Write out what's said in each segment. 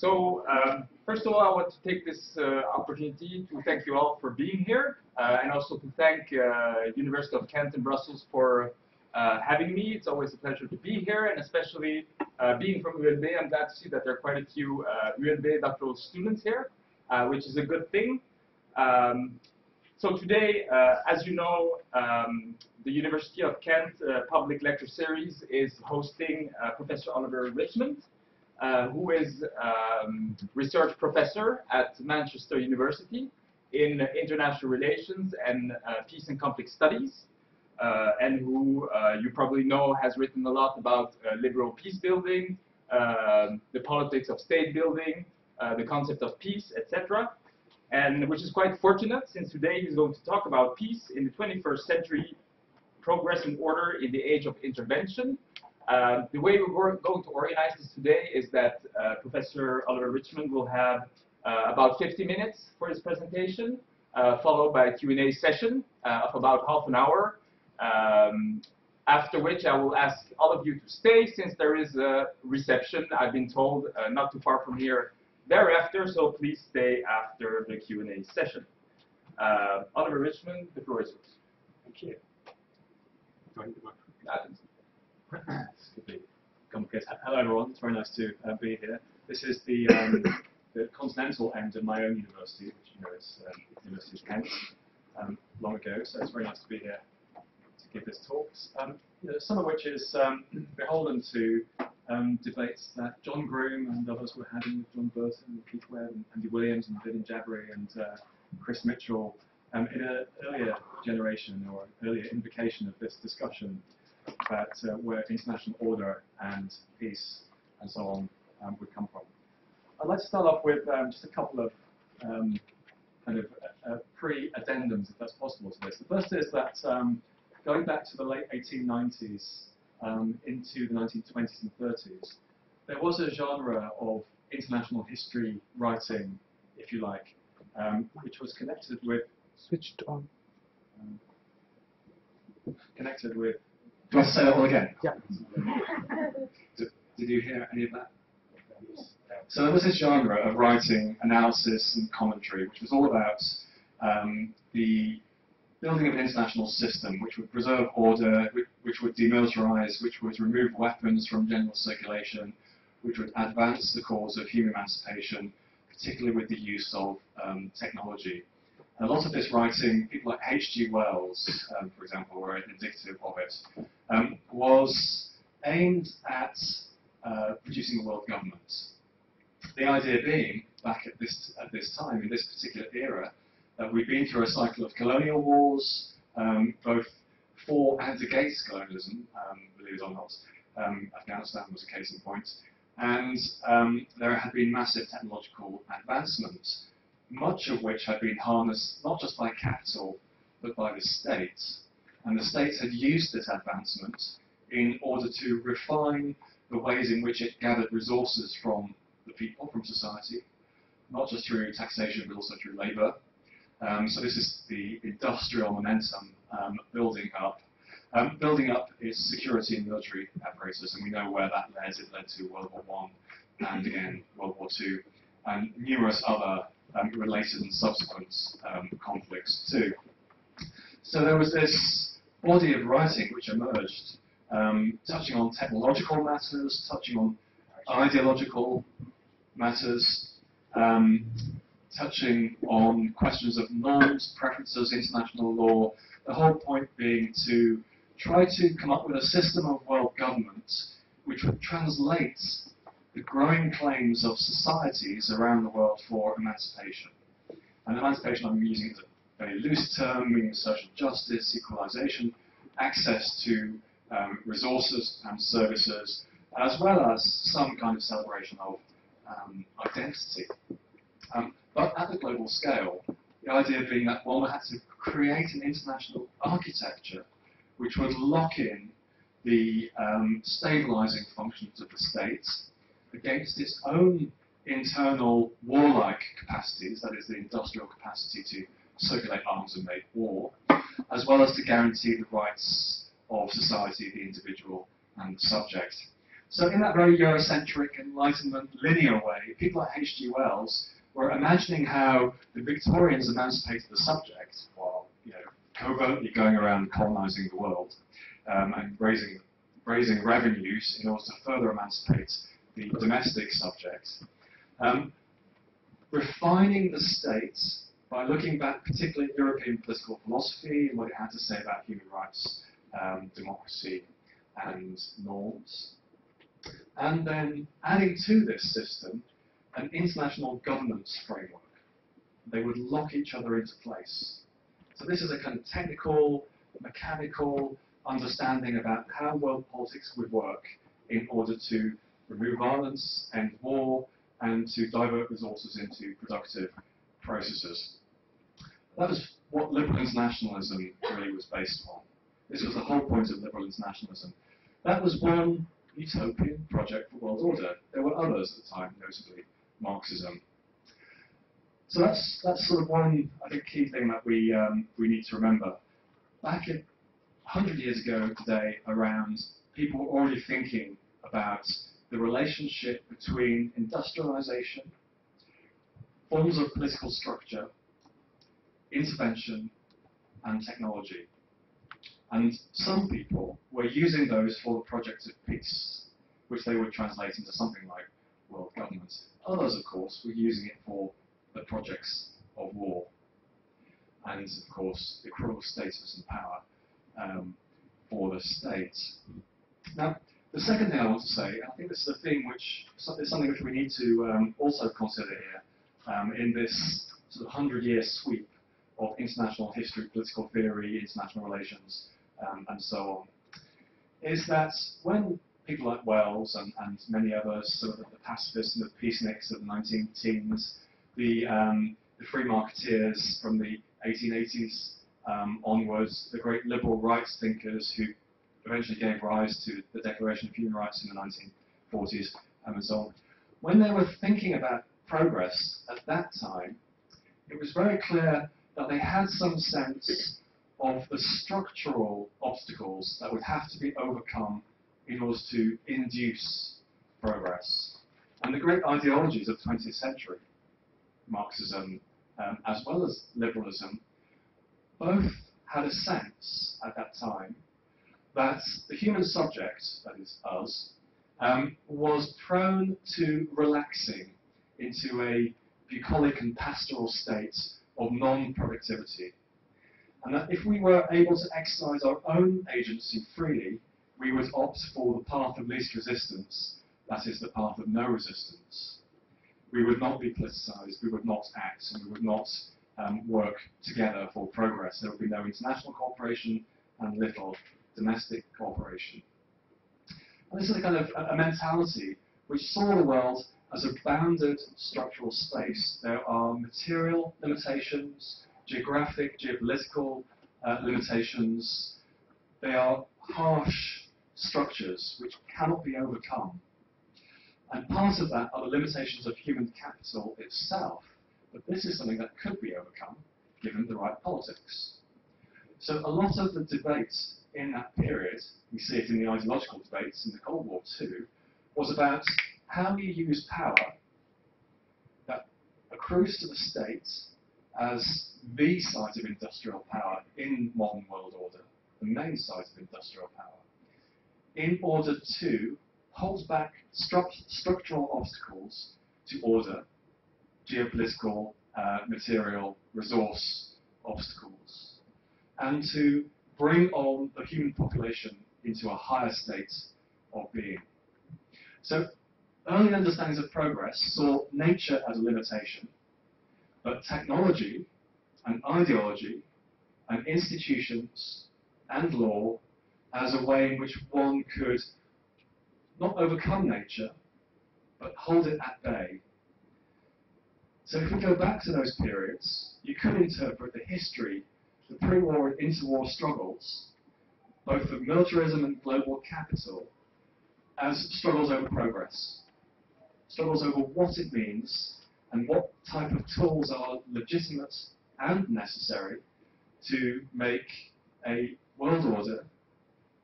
So, um, first of all, I want to take this uh, opportunity to thank you all for being here, uh, and also to thank uh, University of Kent in Brussels for uh, having me. It's always a pleasure to be here, and especially uh, being from ULB, I'm glad to see that there are quite a few uh, ULB doctoral students here, which is a good thing. Um, so today, as you know, um, the University of Kent Public Lecture Series is hosting Professor Oliver Richmond, uh, who is um, research professor at Manchester University in international relations and uh, peace and conflict studies, uh, and who uh, you probably know has written a lot about uh, liberal peace building, um, the politics of state building, the concept of peace, etc. And which is quite fortunate since today he's going to talk about peace in the 21st century, progress and order in the age of intervention, uh, the way we're going to organize this today is that uh, Professor Oliver Richmond will have uh, about 50 minutes for his presentation, uh, followed by a Q&A session uh, of about half an hour, um, after which I will ask all of you to stay since there is a reception, I've been told, not too far from here thereafter, so please stay after the Q&A session. Oliver Richmond, the floor is yours. Thank you. Hello everyone, it's very nice to uh, be here. This is the, um, the continental end of my own university, which you know is um, University of Kent, um, long ago, so it's very nice to be here to give this talk. Um, you know, some of which is um, beholden to um, debates that John Groom and others were having with John Burton and Keith Webb and Andy Williams and Vivienne Jabri and uh, Chris Mitchell. In an earlier generation or earlier invocation of this discussion about uh, where international order and peace and so on um, would come from. I'd like to start off with um, just a couple of um, kind of uh, pre-addendums, if that's possible, to this. The first is that um, going back to the late 1890s um, into the 1920s and 30s, there was a genre of international history writing, if you like, um, which was connected with switched on. connected with do I say that all again? Yeah. Did, did you hear any of that? So there was this genre of writing, analysis, and commentary, which was all about um, the building of an international system which would preserve order, which, which, would demilitarize, which would remove weapons from general circulation, which would advance the cause of human emancipation, particularly with the use of um, technology. A lot of this writing, people like H.G. Wells, um, for example, were indicative of it, um, was aimed at uh, producing a world government. The idea being, back at this, at this time, in this particular era, that we've been through a cycle of colonial wars, um, both for and against colonialism, um, believe it or not. Um, Afghanistan was a case in point. And um, there had been massive technological advancements much of which had been harnessed not just by capital, but by the state. And the state had used this advancement in order to refine the ways in which it gathered resources from the people, from society, not just through taxation, but also through labour. Um, so this is the industrial momentum um, building up. Um, building up its security and military apparatus, and we know where that led. It led to World War I, and again World War II, and numerous other um, related and subsequent um, conflicts too. So there was this body of writing which emerged, um, touching on technological matters, touching on ideological matters, um, touching on questions of norms, preferences, international law, the whole point being to try to come up with a system of world government which would translate the growing claims of societies around the world for emancipation. And emancipation I'm using as a very loose term, meaning social justice, equalization, access to um, resources and services, as well as some kind of celebration of um, identity. Um, but at the global scale, the idea being that one had to create an international architecture which would lock in the um, stabilizing functions of the state against its own internal warlike capacities, that is, the industrial capacity to circulate arms and make war, as well as to guarantee the rights of society, the individual, and the subject. So in that very Eurocentric Enlightenment linear way, people like H.G. Wells were imagining how the Victorians emancipated the subject while you know, covertly going around colonizing the world um, and raising, raising revenues in order to further emancipate the domestic subject. Um, refining the states by looking back particularly at European political philosophy and what it had to say about human rights, um, democracy, and norms. And then adding to this system an international governance framework. They would lock each other into place. So this is a kind of technical, mechanical understanding about how world politics would work in order to remove violence, end war, and to divert resources into productive processes. That is what liberal internationalism really was based on. This was the whole point of liberal internationalism. That was one utopian project for world order. There were others at the time, notably Marxism. So that's that's sort of one, I think, key thing that we um, we need to remember. Back in 100 years ago today, around people were already thinking about the relationship between industrialization, forms of political structure, intervention, and technology. And some people were using those for the project of peace, which they would translate into something like world government. Others, of course, were using it for the projects of war. And, of course, the cruel status and power um, for the state. Now, the second thing I want to say, I think this is a theme which is something which we need to um, also consider here um, in this sort of hundred-year sweep of international history, political theory, international relations, um, and so on, is that when people like Wells and, and many others, sort of the pacifists and the peaceniks of the 19 teens, the, um, the free marketeers from the 1880s um, onwards, the great liberal rights thinkers who eventually gave rise to the Declaration of Human Rights in the 1940s um, and so on. When they were thinking about progress at that time, it was very clear that they had some sense of the structural obstacles that would have to be overcome in order to induce progress. And the great ideologies of the 20th century, Marxism um, as well as liberalism, both had a sense at that time that the human subject, that is us, um, was prone to relaxing into a bucolic and pastoral state of non-productivity. And that if we were able to exercise our own agency freely, we would opt for the path of least resistance, that is the path of no resistance. We would not be politicized, we would not act, and we would not um, work together for progress. There would be no international cooperation and little domestic cooperation. And this is a kind of a, mentality which saw the world as a bounded structural space. There are material limitations, geographic, geopolitical uh, limitations. They are harsh structures which cannot be overcome. And part of that are the limitations of human capital itself. But this is something that could be overcome given the right politics. So a lot of the debate in that period, we see it in the ideological debates in the Cold War too, was about how you use power that accrues to the state as the site of industrial power in modern world order, the main site of industrial power, in order to hold back stru structural obstacles to order, geopolitical, uh, material, resource obstacles, and to bring on the human population into a higher state of being. So early understandings of progress saw nature as a limitation, but technology and ideology and institutions and law as a way in which one could not overcome nature, but hold it at bay. So if we go back to those periods, you could interpret the history, the pre-war and interwar struggles, both of militarism and global capital, as struggles over progress. Struggles over what it means and what type of tools are legitimate and necessary to make a world order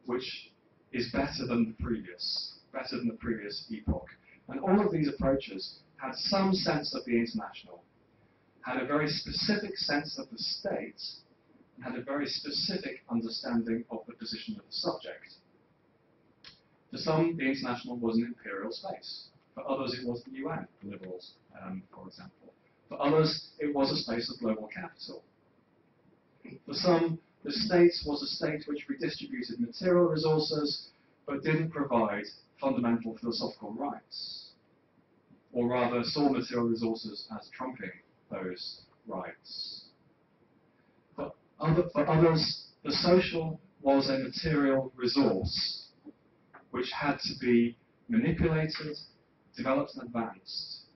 which is better than the previous, better than the previous epoch. And all of these approaches had some sense of the international, had a very specific sense of the state, had a very specific understanding of the position of the subject. For some, the international was an imperial space. For others, it was the UN, the liberals, um, for example. For others, it was a space of global capital. For some, the state was a state which redistributed material resources but didn't provide fundamental philosophical rights, or rather saw material resources as trumping those rights. For, other, for others, the social was a material resource which had to be manipulated, developed, and advanced.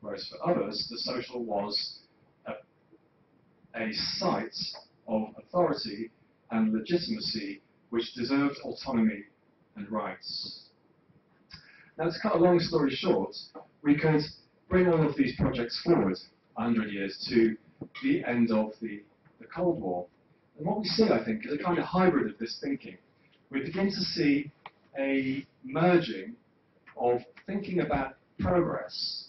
Whereas for others, the social was a, a site of authority and legitimacy which deserved autonomy and rights. Now, to cut a long story short, we could bring all of these projects forward 100 years to the end of the, the Cold War. And what we see, I think, is a kind of hybrid of this thinking. We begin to see a merging of thinking about progress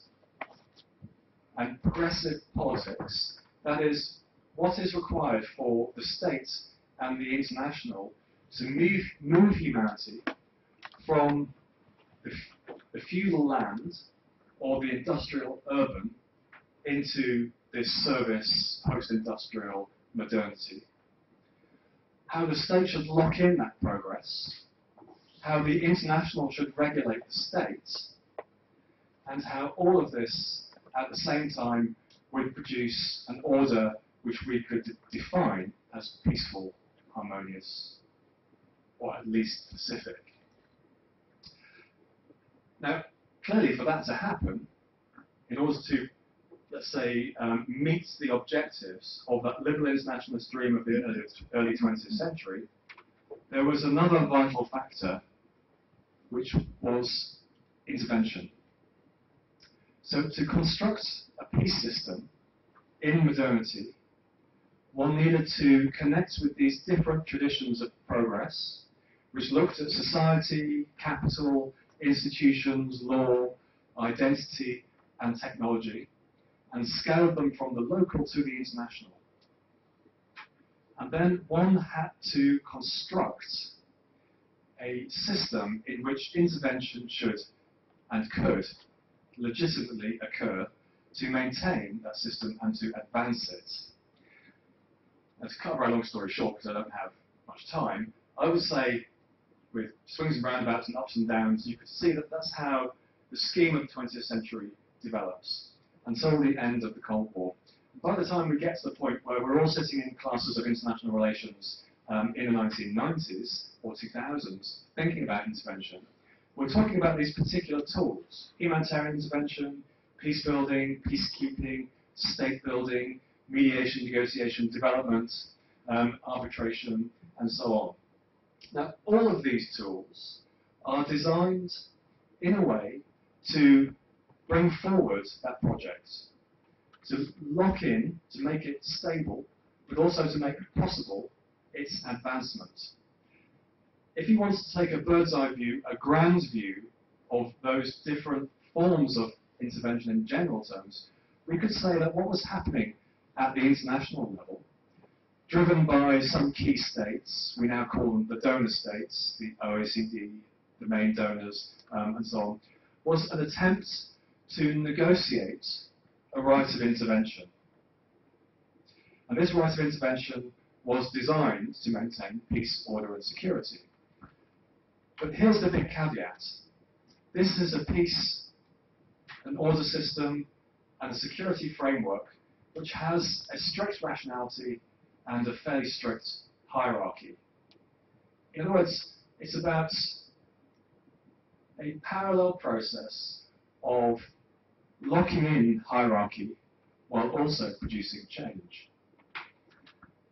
and progressive politics, that is, what is required for the state and the international to move, move humanity from the, the feudal land or the industrial urban into this service post-industrial modernity. How the state should lock in that progress, how the international should regulate the state, and how all of this at the same time would produce an order which we could define as peaceful, harmonious, or at least pacific. Now, clearly for that to happen, in order to, let's say, um, meet the objectives of that liberal internationalist dream of the early, early 20th century, there was another vital factor, which was intervention. So to construct a peace system in modernity, one needed to connect with these different traditions of progress, which looked at society, capital, institutions, law, identity, and technology, and scaled them from the local to the international. And then one had to construct a system in which intervention should and could legitimately occur to maintain that system and to advance it. And to cut a very long story short, because I don't have much time, I would say with swings and roundabouts and ups and downs, you could see that that's how the scheme of the 20th century develops until the end of the Cold War. By the time we get to the point where we're all sitting in classes of international relations um, in the 1990s or 2000s thinking about intervention, we're talking about these particular tools, humanitarian intervention, peace building, peacekeeping, state building, mediation, negotiation, development, um, arbitration, and so on. Now, all of these tools are designed in a way to bring forward that project, to lock in, to make it stable, but also to make possible its advancement. If you wanted to take a bird's eye view, a grand view of those different forms of intervention in general terms, we could say that what was happening at the international level driven by some key states, we now call them the donor states, the OECD, the main donors, um, and so on, was an attempt to negotiate a right of intervention. And this right of intervention was designed to maintain peace, order, and security. But here's the big caveat. This is a peace, an order system, and a security framework which has a strict rationality and a fairly strict hierarchy. In other words, it's about a parallel process of locking in hierarchy while also producing change.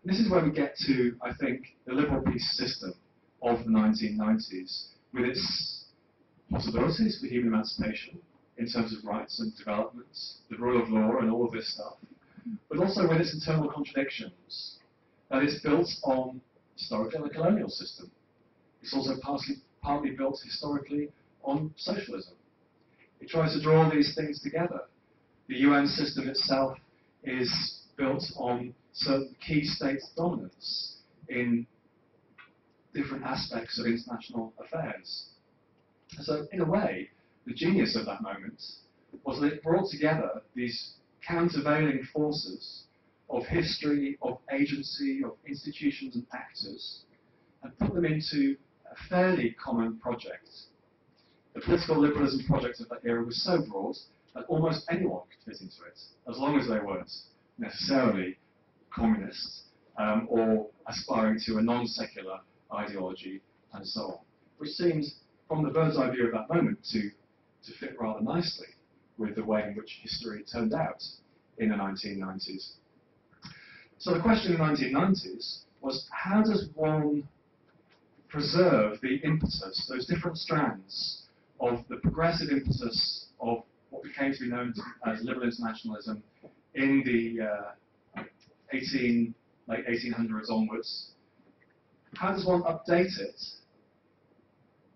This is where we get to, I think, the liberal peace system of the 1990s, with its possibilities for human emancipation in terms of rights and developments, the rule of law and all of this stuff, but also with its internal contradictions that is built on historically the colonial system. It's also partly, partly built historically on socialism. It tries to draw these things together. The UN system itself is built on certain key states' dominance in different aspects of international affairs. So, in a way, the genius of that moment was that it brought together these countervailing forces of history, of agency, of institutions and actors, and put them into a fairly common project. The political liberalism project of that era was so broad that almost anyone could fit into it, as long as they weren't necessarily communists um, or aspiring to a non-secular ideology and so on, which seems, from the bird's eye view of that moment, to, to fit rather nicely with the way in which history turned out in the 1990s. So the question in the 1990s was, how does one preserve the impetus, those different strands of the progressive impetus of what became to be known as liberal internationalism in the uh, 18, late 1800s onwards. How does one update it,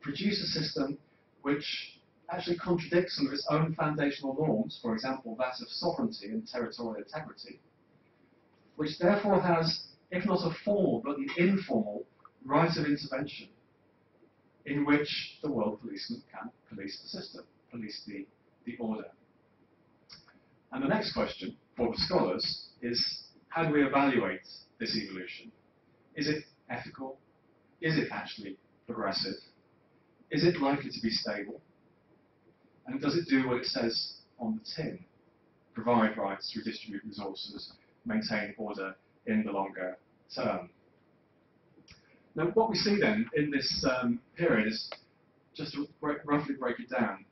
produce a system which actually contradicts some of its own foundational norms, for example, that of sovereignty and territorial integrity, which therefore has, if not a formal but an informal, right of intervention in which the world policeman can police the system, police the, the order. And the next question for the scholars is how do we evaluate this evolution? Is it ethical? Is it actually progressive? Is it likely to be stable? And does it do what it says on the tin? Provide rights, redistribute resources, maintain order in the longer term. Now, what we see then in this um, period is, just to roughly break it down,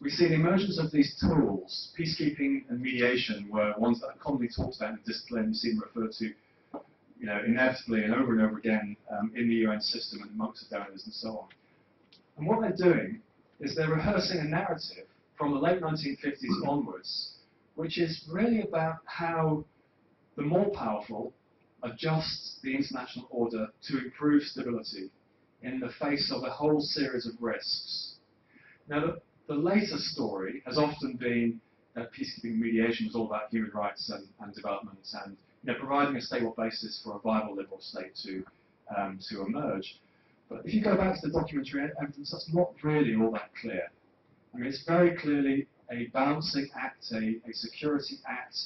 we see the emergence of these tools. Peacekeeping and mediation were ones that are commonly talked about in the discipline. You see them referred to, you know, inevitably and over and over again um, in the UN system and amongst the donors and so on. And what they're doing is they're rehearsing a narrative from the late 1950s onwards, which is really about how the more powerful adjust the international order to improve stability in the face of a whole series of risks. Now, the, the later story has often been that peacekeeping mediation was all about human rights and, and development and you know, providing a stable basis for a viable liberal state to, um, to emerge. But if you go back to the documentary evidence, that's not really all that clear. I mean, it's very clearly a balancing act, a, a security act,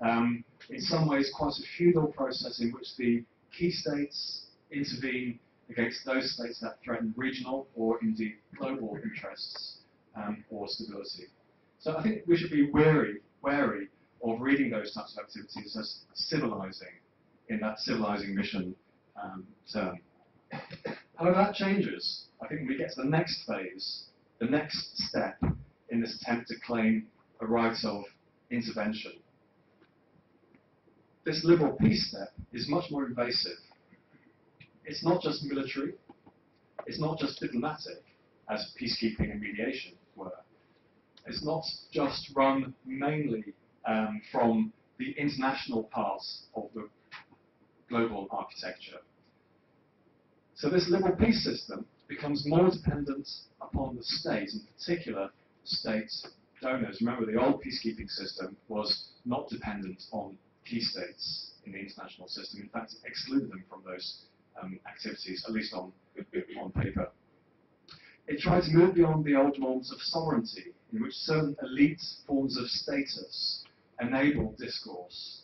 um, in some ways quite a feudal process in which the key states intervene against those states that threaten regional or indeed global interests um, or stability. So I think we should be wary, wary of reading those types of activities as civilizing in that civilizing mission um, term. However, that changes. I think when we get to the next phase, the next step in this attempt to claim a right of intervention this liberal peace step is much more invasive. It's not just military, it's not just diplomatic, as peacekeeping and mediation were. It's not just run mainly um, from the international parts of the global architecture. So this liberal peace system becomes more dependent upon the state, in particular state donors. Remember, the old peacekeeping system was not dependent on key states in the international system. In fact, excluded them from those um, activities, at least on, on paper. It tried to move beyond the old norms of sovereignty, in which certain elite forms of status enabled discourse.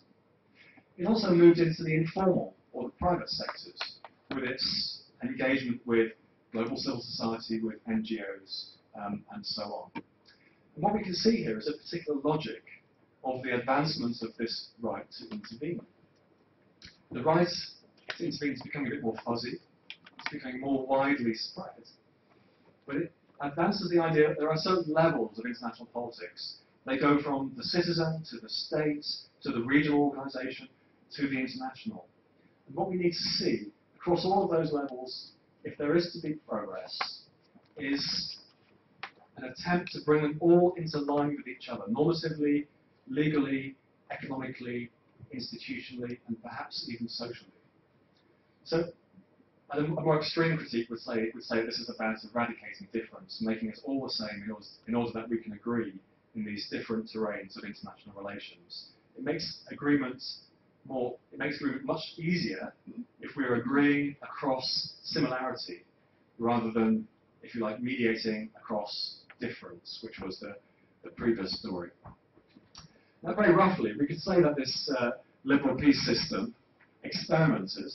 It also moved into the informal or the private sectors with its engagement with global civil society, with NGOs, um, and so on. And what we can see here is a particular logic of the advancement of this right to intervene. The right to intervene is becoming a bit more fuzzy, it's becoming more widely spread, but it advances the idea that there are certain levels of international politics. They go from the citizen to the state to the regional organization to the international. And what we need to see across all of those levels, if there is to be progress, is an attempt to bring them all into line with each other, normatively, legally, economically, institutionally, and perhaps even socially. So a more extreme critique would say, would say this is about eradicating difference, making us all the same in order, in order that we can agree in these different terrains of international relations. It makes agreements more, it makes agreement much easier if we're agreeing across similarity rather than, if you like, mediating across difference, which was the, the previous story. Now, very roughly, we could say that this uh, liberal peace system experimented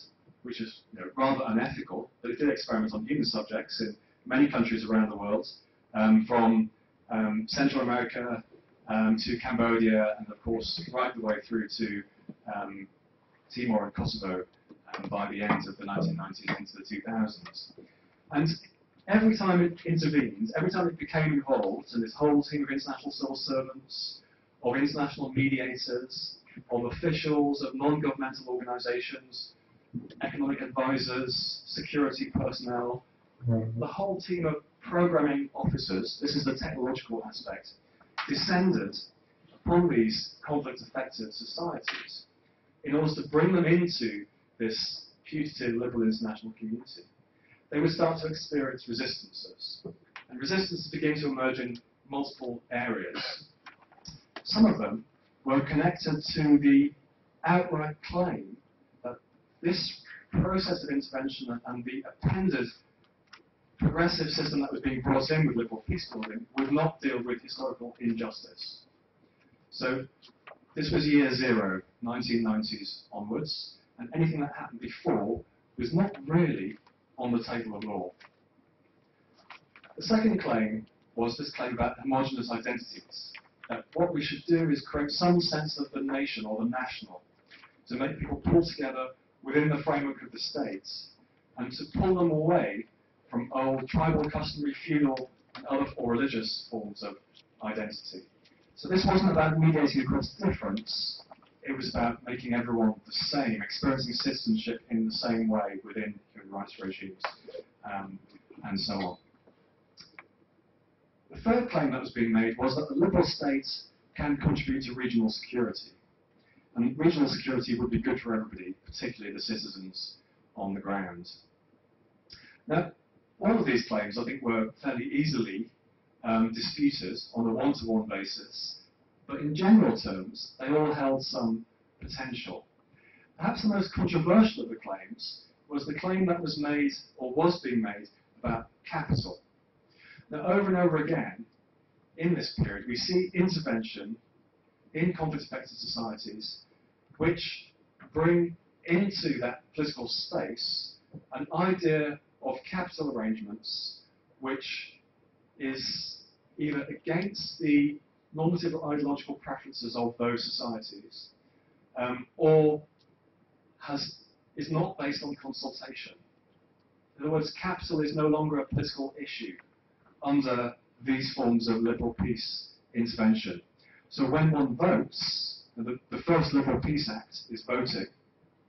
which is you know, rather unethical, but it did experiment on human subjects in many countries around the world, um, from um, Central America um, to Cambodia, and of course right the way through to um, Timor and Kosovo um, by the end of the 1990s into the 2000s. And every time it intervened, every time it became involved and this whole team of international civil servants, of international mediators, of officials, of non-governmental organizations, economic advisors, security personnel, the whole team of programming officers, this is the technological aspect, descended upon these conflict-affected societies in order to bring them into this putative liberal international community. They would start to experience resistances. And resistances begin to emerge in multiple areas. Some of them were connected to the outright claim that this process of intervention and the appended progressive system that was being brought in with liberal peace building would not deal with historical injustice. So this was year zero, 1990s onwards, and anything that happened before was not really on the table of law. The second claim was this claim about homogenous identities, that what we should do is create some sense of the nation or the national, to make people pull together within the framework of the states and to pull them away from old tribal, customary, feudal, and other or religious forms of identity. So this wasn't about mediating across difference, it was about making everyone the same, experiencing citizenship in the same way within human rights regimes, um, and so on. The third claim that was being made was that the liberal states can contribute to regional security. And regional security would be good for everybody, particularly the citizens on the ground. Now, all of these claims, I think, were fairly easily um, disputed on a one-to-one -one basis, but in general terms, they all held some potential. Perhaps the most controversial of the claims was the claim that was made, or was being made, about capital. Now, over and over again, in this period, we see intervention in conflict-affected societies which bring into that political space an idea of capital arrangements which is either against the normative or ideological preferences of those societies um, or has, is not based on consultation. In other words, capital is no longer a political issue under these forms of liberal peace intervention. So when one votes, the, the first Liberal Peace Act is voting.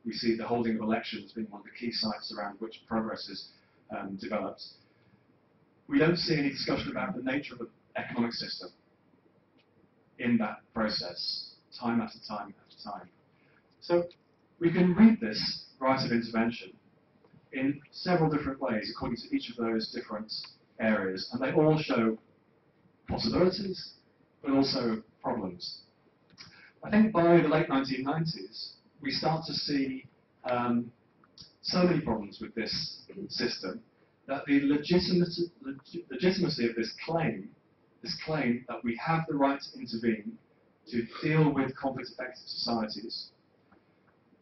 We see the holding of elections being one of the key sites around which progress is um, developed. We don't see any discussion about the nature of the economic system in that process, time after time after time. So we can read this right of intervention in several different ways according to each of those different areas, and they all show possibilities, but also problems. I think by the late 1990s, we start to see um, so many problems with this system that the legitimacy, legitimacy of this claim, this claim that we have the right to intervene to deal with conflict-affected societies,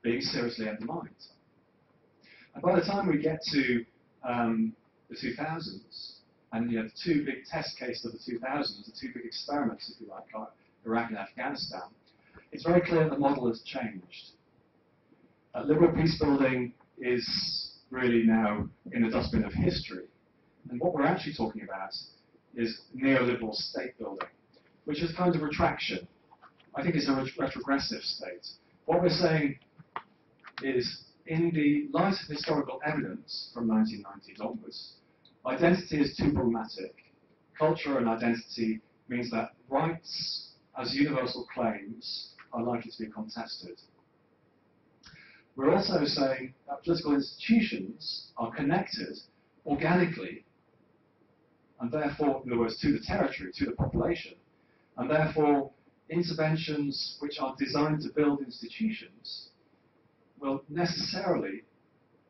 being seriously undermined. And by the time we get to um, the 2000s, and you know, the two big test cases of the 2000s, the two big experiments, if you like, Iraq and Afghanistan, it's very clear the model has changed. Uh, liberal peace building is really now in the dustbin of history. And what we're actually talking about is neoliberal state building, which is kind of retraction. I think it's a ret retrogressive state. What we're saying is, in the light of historical evidence from 1990s onwards, identity is too problematic. Culture and identity means that rights as universal claims are likely to be contested. We're also saying that political institutions are connected organically, and therefore, in other words, to the territory, to the population, and therefore, interventions which are designed to build institutions will necessarily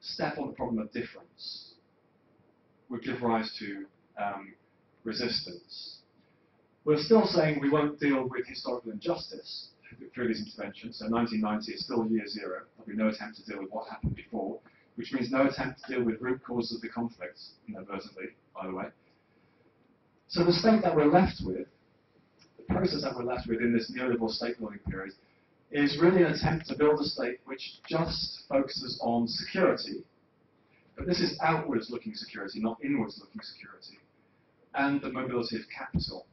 step on the problem of difference, will give rise to um, resistance. We're still saying we won't deal with historical injustice through these interventions. So 1990 is still year zero. There'll be no attempt to deal with what happened before, which means no attempt to deal with root causes of the conflicts, inadvertently, by the way. So the state that we're left with, the process that we're left with in this neoliberal state building period, is really an attempt to build a state which just focuses on security, but this is outwards looking security, not inwards looking security, and the mobility of capital.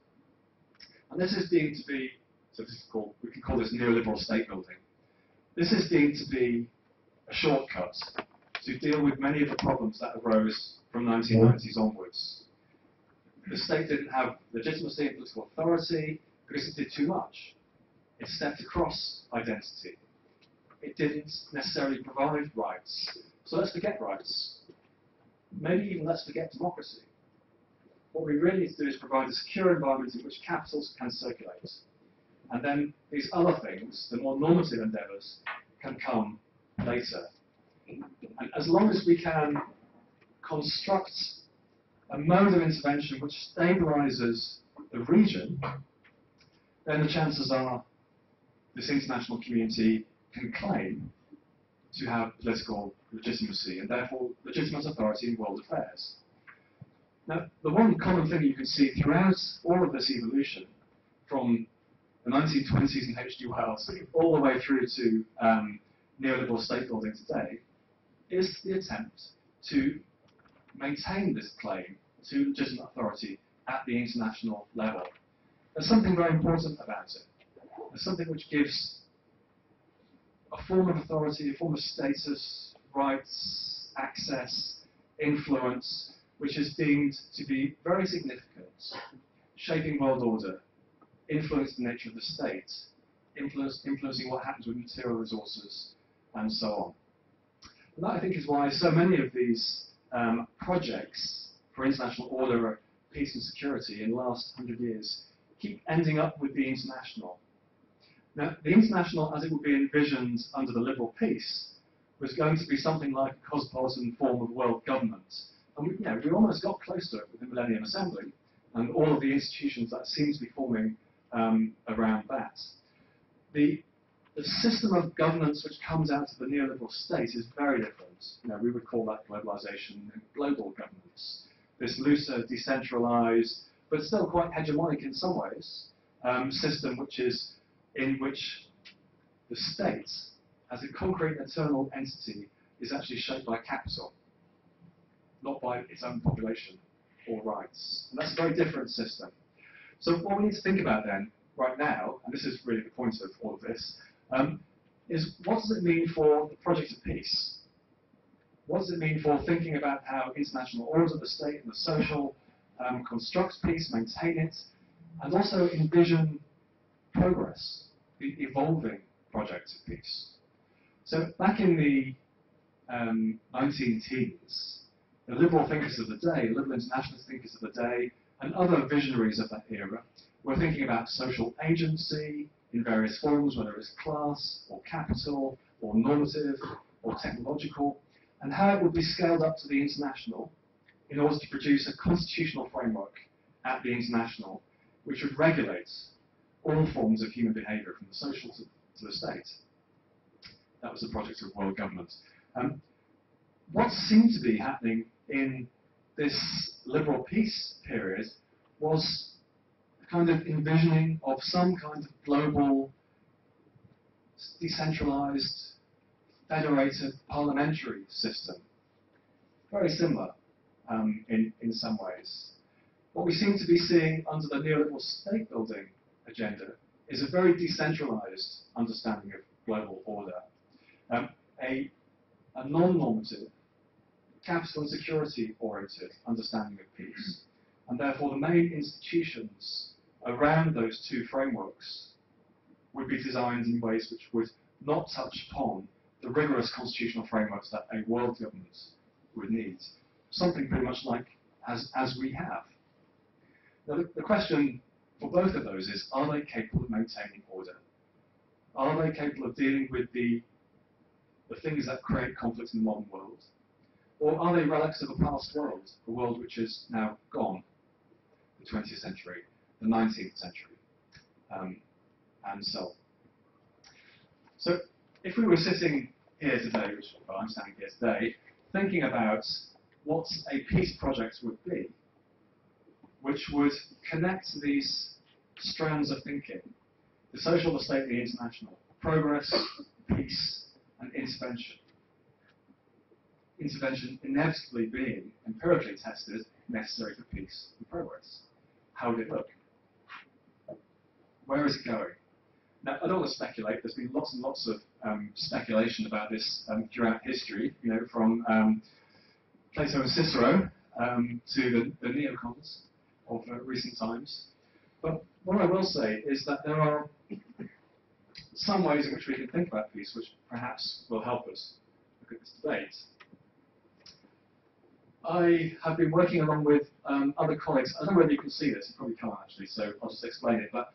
And this is deemed to be, so this is called, we can call this neoliberal state building. This is deemed to be a shortcut to deal with many of the problems that arose from 1990s onwards. The state didn't have legitimacy and political authority because it did too much. It stepped across identity. It didn't necessarily provide rights. So let's forget rights. Maybe even let's forget democracy. What we really need to do is provide a secure environment in which capitals can circulate. And then these other things, the more normative endeavours, can come later. And as long as we can construct a mode of intervention which stabilizes the region, then the chances are this international community can claim to have political legitimacy and therefore legitimate authority in world affairs. Now, the one common thing you can see throughout all of this evolution, from the 1920s and H.G. Wells all the way through to um, neoliberal state building today, is the attempt to maintain this claim to legitimate authority at the international level. There's something very important about it. There's something which gives a form of authority, a form of status, rights, access, influence, which is deemed to be very significant, shaping world order, influencing the nature of the state, influencing what happens with material resources, and so on. And that, I think, is why so many of these um, projects for international order, peace and security in the last hundred years keep ending up with the international. Now, the international, as it would be envisioned under the liberal peace, was going to be something like a cosmopolitan form of world government. And we, you know, we almost got close to it with the Millennium Assembly and all of the institutions that seem to be forming um, around that. The, the system of governance which comes out of the neoliberal state is very different. You know, we would call that globalization and global governance. This looser, decentralized, but still quite hegemonic in some ways, um, system which is in which the state, as a concrete eternal entity, is actually shaped by capital, not by its own population or rights. And that's a very different system. So what we need to think about then, right now, and this is really the point of all of this, um, is what does it mean for the project of peace? What does it mean for thinking about how international orders of the state and the social um, construct peace, maintain it, and also envision progress, the evolving project of peace. So back in the um, 19 teens, the liberal thinkers of the day, liberal internationalist thinkers of the day, and other visionaries of that era were thinking about social agency in various forms, whether it's class or capital or normative or technological, and how it would be scaled up to the international in order to produce a constitutional framework at the international which would regulate all forms of human behaviour, from the social to, to, the state. That was the project of world government. Um, what seemed to be happening in this liberal peace period was a kind of envisioning of some kind of global, decentralized, federated parliamentary system. Very similar um, in, in some ways. What we seem to be seeing under the neoliberal state building agenda is a very decentralized understanding of global order, um, a, a non-normative, capital and security oriented understanding of peace. And therefore the main institutions around those two frameworks would be designed in ways which would not touch upon the rigorous constitutional frameworks that a world government would need. Something pretty much like as, as we have. Now, the, the question for both of those is, are they capable of maintaining order? Are they capable of dealing with the, the things that create conflict in the modern world? Or are they relics of a past world, a world which is now gone, the 20th century, the 19th century, um, and so on. So if we were sitting here today, which well, I'm standing here today, thinking about what a peace project would be, which would connect these strands of thinking, the social, the state, the international, progress, peace, intervention intervention inevitably being empirically tested necessary for peace and progress. How would it look? Where is it going? Now, I don't want to speculate. There's been lots and lots of um, speculation about this um, throughout history, you know, from um, Plato and Cicero um, to the, the neocons of uh, recent times. But what I will say is that there are some ways in which we can think about peace which perhaps will help us look at this debate. I have been working along with um, other colleagues. I don't know whether you can see this. You probably can't actually, so I'll just explain it. But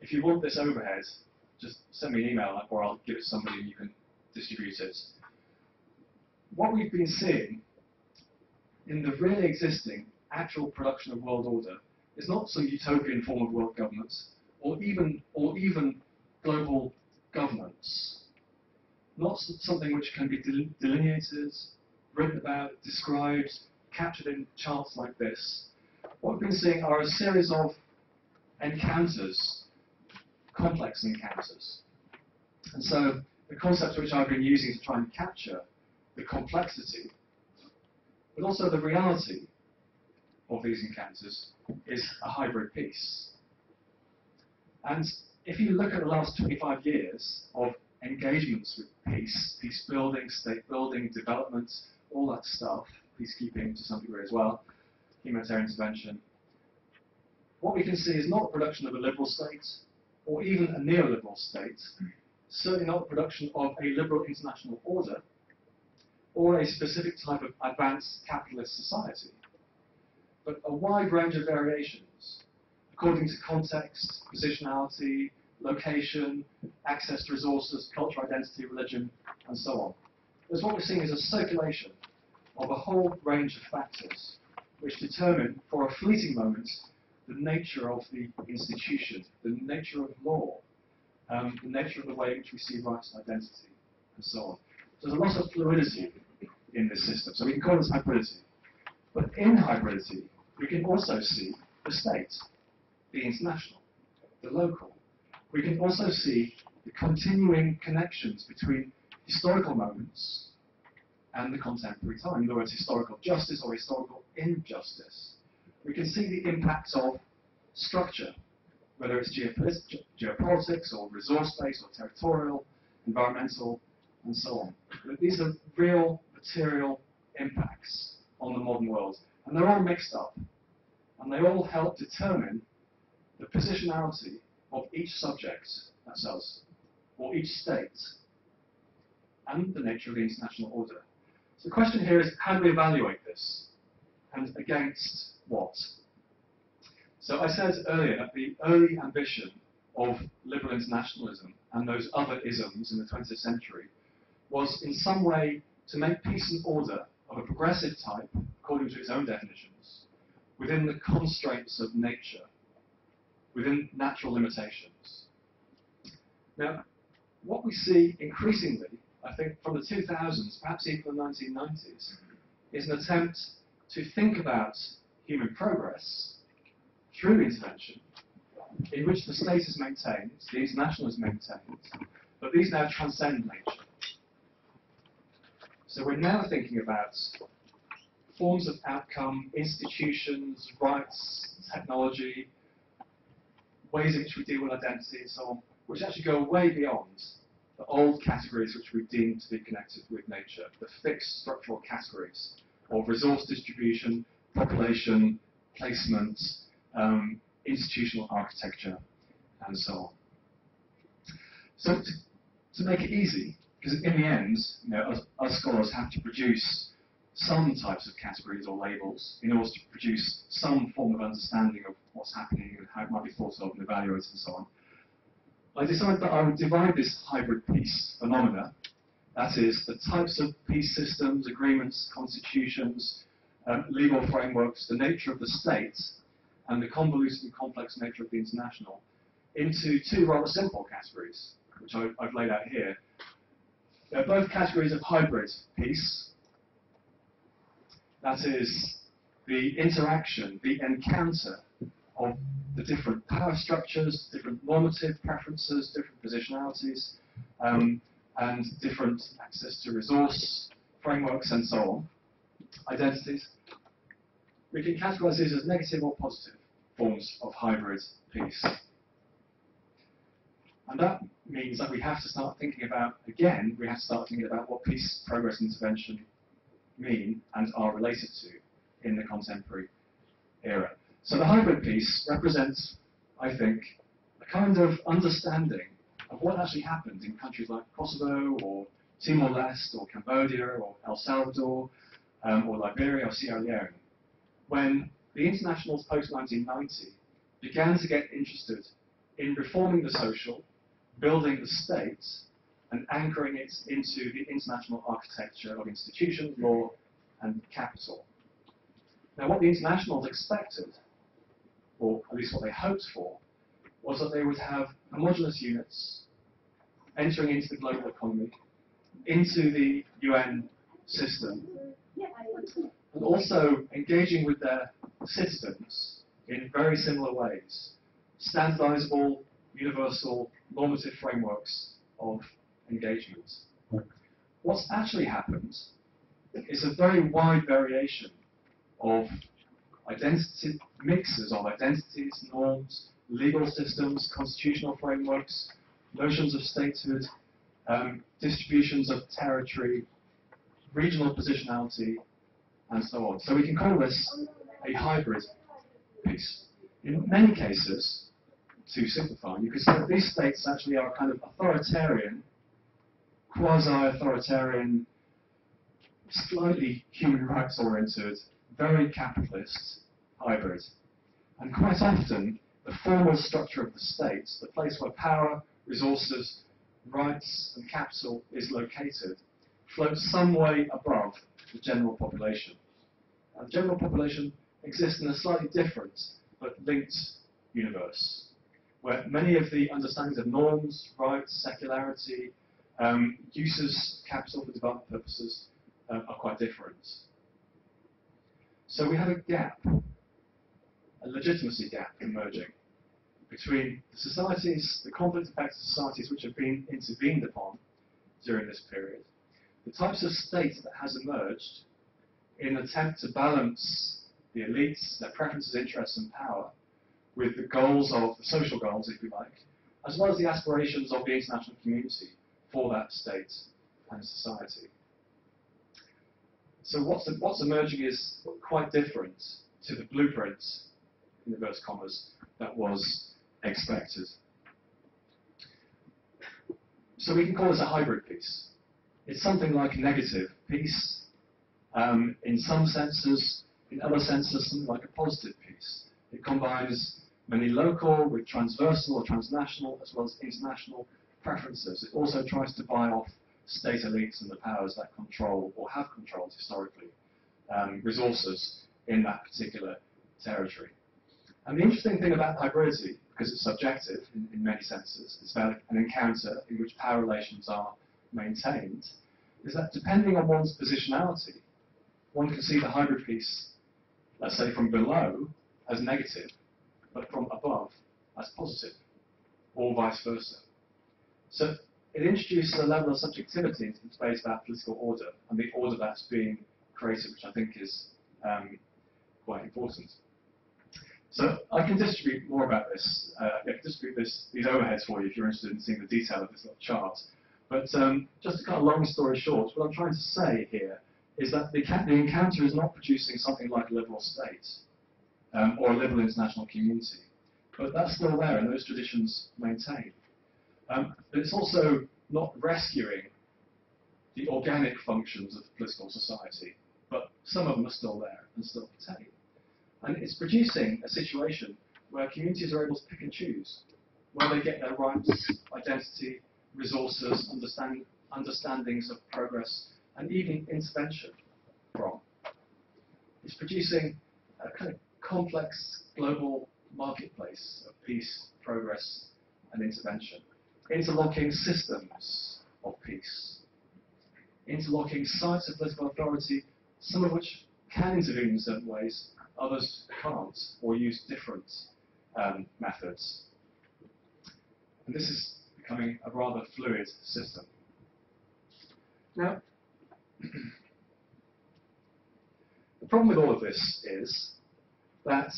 if you want this overhead, just send me an email or I'll give it to somebody and you can distribute it. What we've been seeing in the really existing actual production of world order is not some utopian form of world government or even, or even global governance. Not something which can be delineated written about, described, captured in charts like this. What we've been seeing are a series of encounters, complex encounters. And so the concept which I've been using to try and capture the complexity, but also the reality of these encounters is a hybrid peace. And if you look at the last 25 years of engagements with peace, peace building, state building, development, all that stuff, peacekeeping to some degree as well, humanitarian intervention. What we can see is not the production of a liberal state, or even a neoliberal state, certainly not the production of a liberal international order, or a specific type of advanced capitalist society, but a wide range of variations according to context, positionality, location, access to resources, cultural identity, religion, and so on. Because what we're seeing is a circulation of a whole range of factors which determine, for a fleeting moment, the nature of the institution, the nature of law, um, the nature of the way in which we see rights and identity, and so on. So there's a lot of fluidity in this system. So we can call this hybridity. But in hybridity, we can also see the state, the international, the local. We can also see the continuing connections between historical moments and the contemporary time, in other words, historical justice or historical injustice. We can see the impacts of structure, whether it's geopolitics or resource-based or territorial, environmental, and so on. But these are real material impacts on the modern world, and they're all mixed up, and they all help determine the positionality of each subject, that's us, or each state, and the nature of the international order. So the question here is, how do we evaluate this? And against what? So I said earlier that the early ambition of liberal internationalism and those other isms in the 20th century was in some way to make peace and order of a progressive type, according to its own definitions, within the constraints of nature, within natural limitations. Now, what we see increasingly I think from the 2000s, perhaps even the 1990s, is an attempt to think about human progress through intervention, in which the state is maintained, the international is maintained, but these now transcend nature. So we're now thinking about forms of outcome, institutions, rights, technology, ways in which we deal with identity and so on, which actually go way beyond the old categories which we deem to be connected with nature, the fixed structural categories of resource distribution, population, placement, um, institutional architecture, and so on. So to, to make it easy, Because in the end, you know, us, us scholars have to produce some types of categories or labels in order to produce some form of understanding of what's happening and how it might be thought of and evaluated and so on. I decided that I would divide this hybrid peace phenomena, that is, the types of peace systems, agreements, constitutions, um, legal frameworks, the nature of the state, and the convoluted and complex nature of the international, into two rather simple categories, which I, I've laid out here. They're both categories of hybrid peace, that is, the interaction, the encounter of the different power structures, different normative preferences, different positionalities, um, and different access to resource frameworks and so on, identities. We can categorize these as negative or positive forms of hybrid peace. And that means that we have to start thinking about, again, we have to start thinking about what peace, progress, intervention mean and are related to in the contemporary era. So the hybrid peace represents, I think, a kind of understanding of what actually happened in countries like Kosovo or Timor-Leste or Cambodia or El Salvador um, or Liberia or Sierra Leone when the internationals post-1990 began to get interested in reforming the social, building the state, and anchoring it into the international architecture of institutions, law, and capital. Now, what the internationals expected, or at least what they hoped for, was that they would have homogenous units entering into the global economy, into the UN system, and also engaging with their systems in very similar ways, standardizable, universal, normative frameworks of engagement. What's actually happened is a very wide variation of identity mixes of identities, norms, legal systems, constitutional frameworks, notions of statehood, um, distributions of territory, regional positionality, and so on. So we can call this a hybrid peace. In many cases, to simplify, you could say that these states actually are kind of authoritarian, quasi-authoritarian, slightly human rights oriented, very capitalist hybrid. And quite often, the formal structure of the state, the place where power, resources, rights, and capital is located, floats some way above the general population. the general population exists in a slightly different but linked universe, where many of the understandings of norms, rights, secularity, um, uses capital for development purposes uh, are quite different. So we have a gap, a legitimacy gap emerging between the societies, the conflict affected societies which have been intervened upon during this period, the types of state that has emerged in an attempt to balance the elites, their preferences, interests, and power with the goals of the social goals, if you like, as well as the aspirations of the international community for that state and society. So what's, what's emerging is quite different to the blueprint, in inverse commas, that was expected. So we can call this a hybrid peace. It's something like a negative peace, um, in some senses, in other senses, something like a positive peace. It combines many local with transversal or transnational as well as international preferences. It also tries to buy off state elites and the powers that control or have controlled historically um, resources in that particular territory. And the interesting thing about hybridity, because it's subjective in, in many senses, it's about an encounter in which power relations are maintained, is that depending on one's positionality, one can see the hybrid peace, let's say from below, as negative, but from above as positive, or vice versa. So it introduces a level of subjectivity into the debate about political order and the order that's being created, which I think is um, quite important. So I can distribute more about this. Uh, I can distribute this, these overheads for you if you're interested in seeing the detail of this little chart. But um, just to cut a long story short, what I'm trying to say here is that the, the encounter is not producing something like a liberal state um, or a liberal international community. But that's still there, and those traditions maintain. Um, but it's also not rescuing the organic functions of political society, but some of them are still there and still pertain. And it's producing a situation where communities are able to pick and choose where they get their rights, identity, resources, understand, understandings of progress, and even intervention from. It's producing a kind of complex global marketplace of peace, progress, and intervention, interlocking systems of peace, interlocking sites of political authority, some of which can intervene in certain ways, others can't, or use different um, methods. And this is becoming a rather fluid system. Now, the problem with all of this is that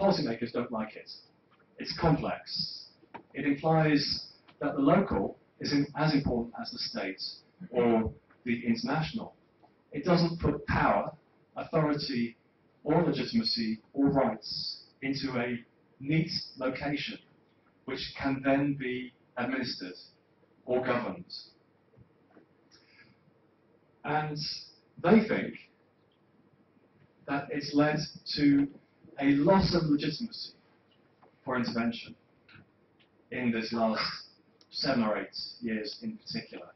policymakers don't like it. It's complex. It implies that the local is in, as important as the state or the international. It doesn't put power, authority, or legitimacy or rights into a neat location which can then be administered or governed. And they think that it's led to a loss of legitimacy for intervention in this last seven or eight years in particular.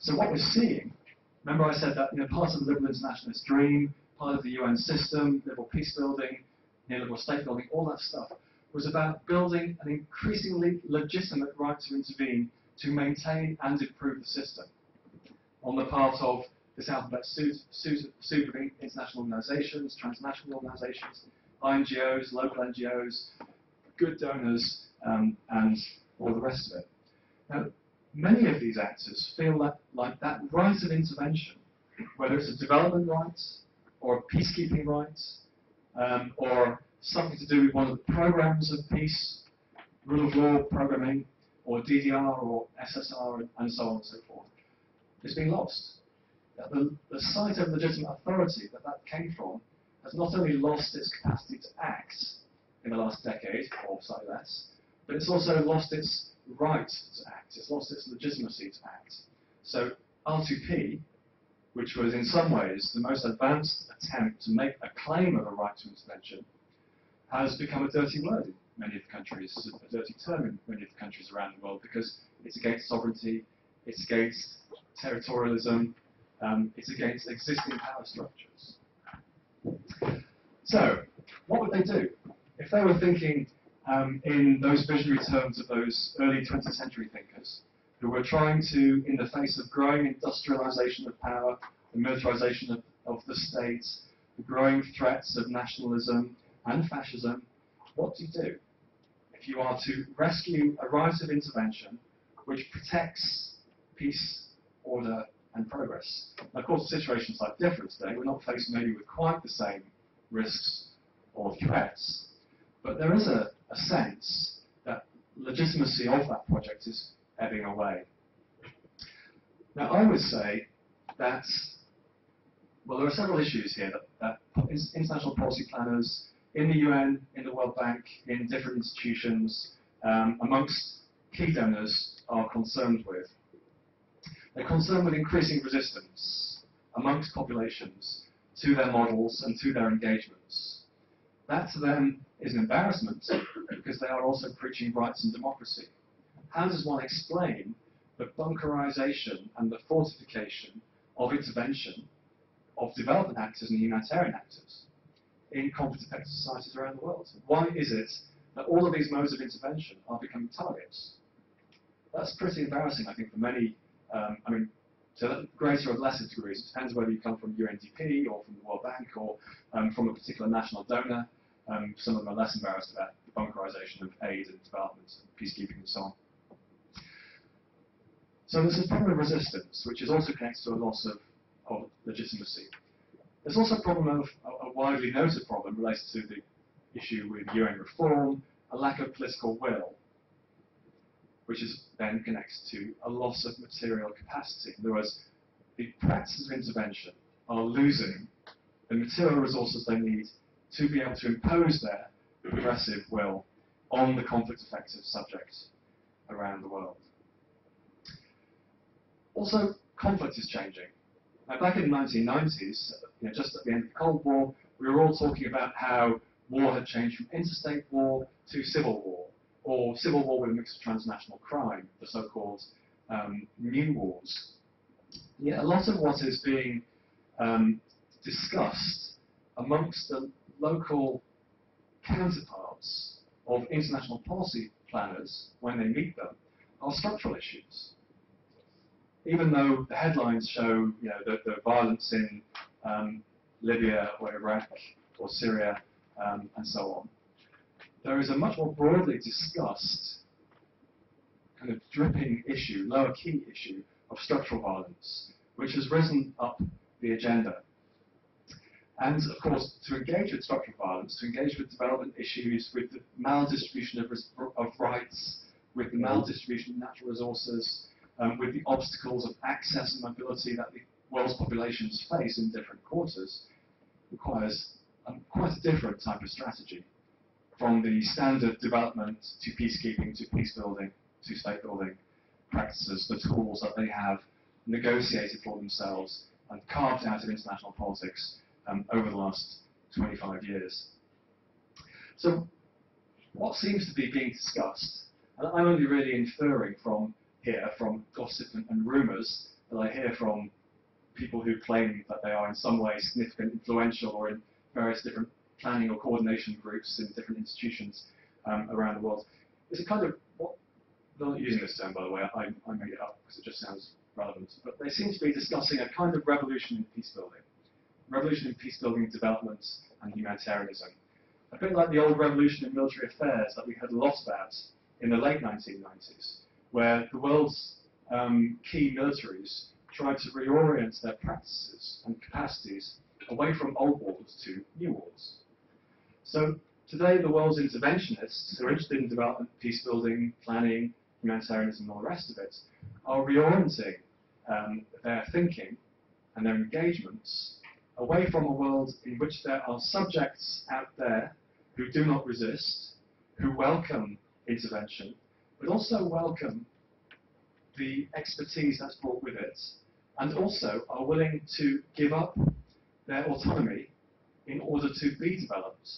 So what we're seeing, remember I said that you know, part of the liberal internationalist dream, part of the UN system, liberal peace building, neoliberal state building, all that stuff, was about building an increasingly legitimate right to intervene to maintain and improve the system on the part of this alphabet soup, of international organizations, transnational organizations, NGOs, local NGOs, good donors, um, and all the rest of it. Now, many of these actors feel that, like that right of intervention, whether it's a development right, or a peacekeeping right, um, or something to do with one of the programs of peace, rule of law programming, or DDR, or SSR, and so on and so forth, has been lost. The, the site of legitimate authority that that came from has not only lost its capacity to act in the last decade, or slightly less, but it's also lost its right to act. It's lost its legitimacy to act. So R2P, which was in some ways the most advanced attempt to make a claim of a right to intervention, has become a dirty word in many of the countries, a dirty term in many of the countries around the world because it's against sovereignty, it's against territorialism, um, it's against existing power structures. So, what would they do? If they were thinking um, in those visionary terms of those early 20th century thinkers, who were trying to, in the face of growing industrialization of power, the militarization of, of the state, the growing threats of nationalism and fascism, what do you do? If you are to rescue a right of intervention which protects peace, order, and progress. of course, the situation is slightly different today. We're not faced maybe with quite the same risks or threats, but there is a, a sense that legitimacy of that project is ebbing away. Now, I would say that, well, there are several issues here that, that international policy planners in the UN, in the World Bank, in different institutions, um, amongst key donors are concerned with. They're concerned with increasing resistance amongst populations to their models and to their engagements. That to them is an embarrassment because they are also preaching rights and democracy. How does one explain the bunkerization and the fortification of intervention of development actors and humanitarian actors in conflict affected societies around the world? Why is it that all of these modes of intervention are becoming targets? That's pretty embarrassing, I think, for many um, I mean, to greater or lesser degrees, it depends whether you come from UNDP or from the World Bank or um, from a particular national donor. Um, some of them are less embarrassed about the bunkerization of aid and development and peacekeeping and so on. So there's a problem of resistance, which is also connected to a loss of, of legitimacy. There's also a problem of, a, a widely noted problem related to the issue with UN reform, a lack of political will which is then connected to a loss of material capacity. In other words, the practices of intervention are losing the material resources they need to be able to impose their progressive will on the conflict-affected subjects around the world. Also, conflict is changing. Now, back in the 1990s, you know, just at the end of the Cold War, we were all talking about how war had changed from interstate war to civil war, or civil war with a mix of transnational crime, the so-called um, new wars. Yet a lot of what is being um, discussed amongst the local counterparts of international policy planners when they meet them are structural issues. Even though the headlines show you know, the, the violence in um, Libya or Iraq or Syria um, and so on, there is a much more broadly discussed kind of dripping issue, lower key issue of structural violence, which has risen up the agenda. And of course, to engage with structural violence, to engage with development issues, with the maldistribution of, of rights, with the maldistribution of natural resources, um, with the obstacles of access and mobility that the world's populations face in different quarters, requires um, quite a different type of strategy. From the standard development to peacekeeping to peace building to state building practices, the tools that they have negotiated for themselves and carved out of international politics um, over the last 25 years. So what seems to be being discussed, and I'm only really inferring from here, from gossip and, and rumours that I hear from people who claim that they are in some way significant, influential, or in various different planning or coordination groups in different institutions um, around the world. It's a kind of, what, they're not using this term by the way, I, I made it up because it just sounds relevant, but they seem to be discussing a kind of revolution in peace building. Revolution in peace building, development, and humanitarianism. A bit like the old revolution in military affairs that we heard a lot about in the late 1990s, where the world's um, key militaries tried to reorient their practices and capacities away from old wars to new wars. So today the world's interventionists who are interested in development, peace building, planning, humanitarianism and all the rest of it are reorienting um, their thinking and their engagements away from a world in which there are subjects out there who do not resist, who welcome intervention, but also welcome the expertise that's brought with it, and also are willing to give up their autonomy in order to be developed,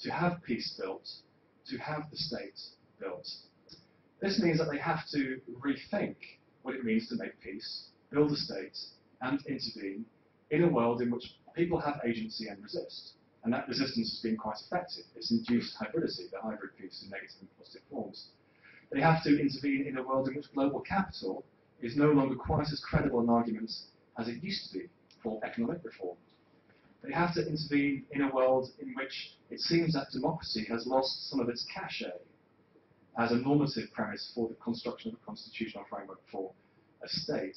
to have peace built, to have the state built. This means that they have to rethink what it means to make peace, build a state, and intervene in a world in which people have agency and resist. And that resistance has been quite effective. It's induced hybridity, the hybrid peace in negative and positive forms. They have to intervene in a world in which global capital is no longer quite as credible an argument as it used to be for economic reform. They have to intervene in a world in which it seems that democracy has lost some of its cachet as a normative premise for the construction of a constitutional framework for a state.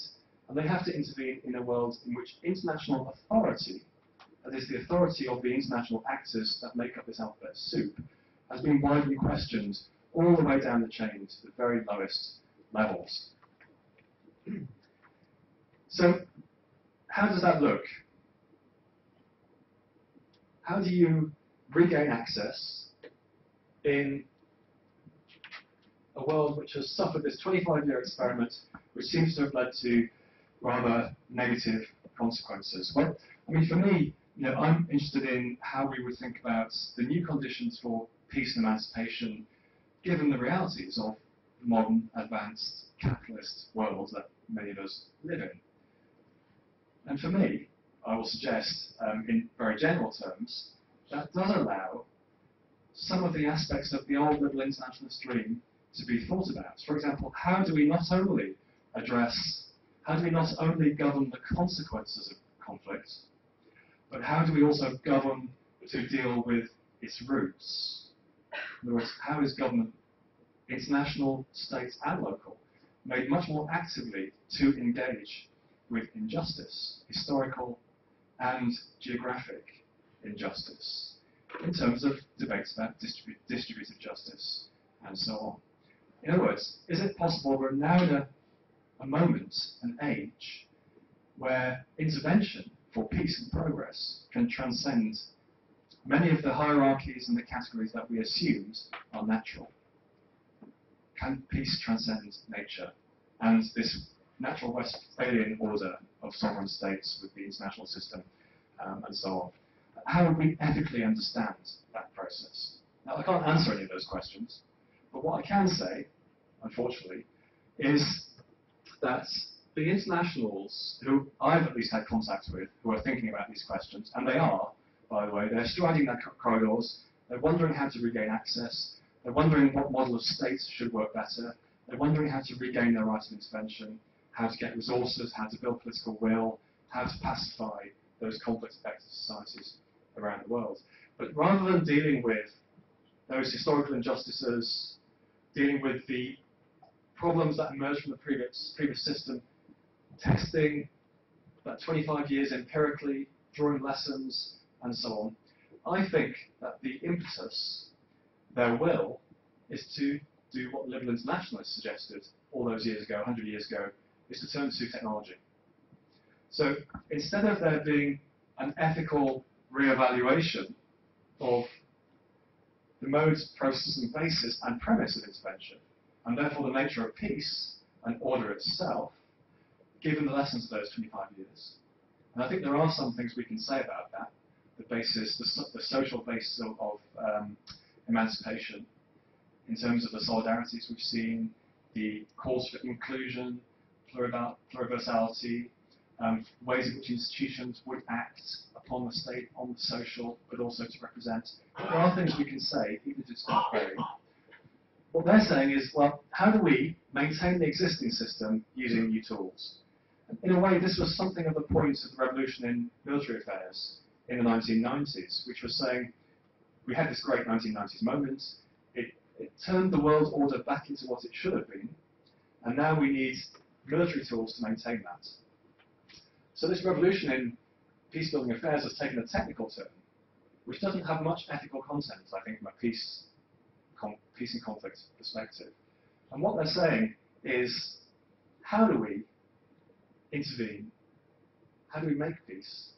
And they have to intervene in a world in which international authority, that is the authority of the international actors that make up this alphabet soup, has been widely questioned all the way down the chain to the very lowest levels. So, how does that look? How do you regain access in a world which has suffered this 25-year experiment, which seems to have led to rather negative consequences. Well, I mean, for me, you know, I'm interested in how we would think about the new conditions for peace and emancipation, given the realities of the modern, advanced, capitalist world that many of us live in. And for me, I will suggest, um, in very general terms, that does allow some of the aspects of the old liberal internationalist dream to be thought about. For example, how do we not only address, how do we not only govern the consequences of conflict, but how do we also govern to deal with its roots? In other words, how is government, international, state, and local, made much more actively to engage with injustice, historical and geographic injustice, in terms of debates about distribu distributive justice and so on. In other words, is it possible we're now in a, a moment, an age, where intervention for peace and progress can transcend many of the hierarchies and the categories that we assumed are natural? Can peace transcend nature and this natural Westphalian order of sovereign states with the international system um, and so on. How would we ethically understand that process? Now, I can't answer any of those questions, but what I can say, unfortunately, is that the internationals who I've at least had contact with who are thinking about these questions, and they are, by the way, they're striding their corridors, they're wondering how to regain access, they're wondering what model of states should work better, they're wondering how to regain their right of intervention, how to get resources, how to build political will, how to pacify those conflict-affected societies around the world. But rather than dealing with those historical injustices, dealing with the problems that emerged from the previous, previous system, testing about 25 years empirically, drawing lessons, and so on. I think that the impetus, their will, is to do what the Liberal Internationalists suggested all those years ago, 100 years ago, is to turn to technology. So instead of there being an ethical re-evaluation of the modes, process, and basis and premise of intervention, and therefore the nature of peace and order itself, given the lessons of those 25 years. And I think there are some things we can say about that, the basis, the, the social basis of, of um, emancipation, in terms of the solidarities we've seen, the calls for inclusion, pluriversality, um, ways in which institutions would act upon the state, on the social, but also to represent. There are things we can say, even if it's not very. What they're saying is, well, how do we maintain the existing system using new tools? in a way, this was something of the point of the revolution in military affairs in the 1990s, which was saying, we had this great 1990s moment, it, it turned the world order back into what it should have been, and now we need military tools to maintain that. So this revolution in peace-building affairs has taken a technical turn, which doesn't have much ethical content, I think, from a peace, peace and conflict perspective. And what they're saying is, how do we intervene? How do we make peace?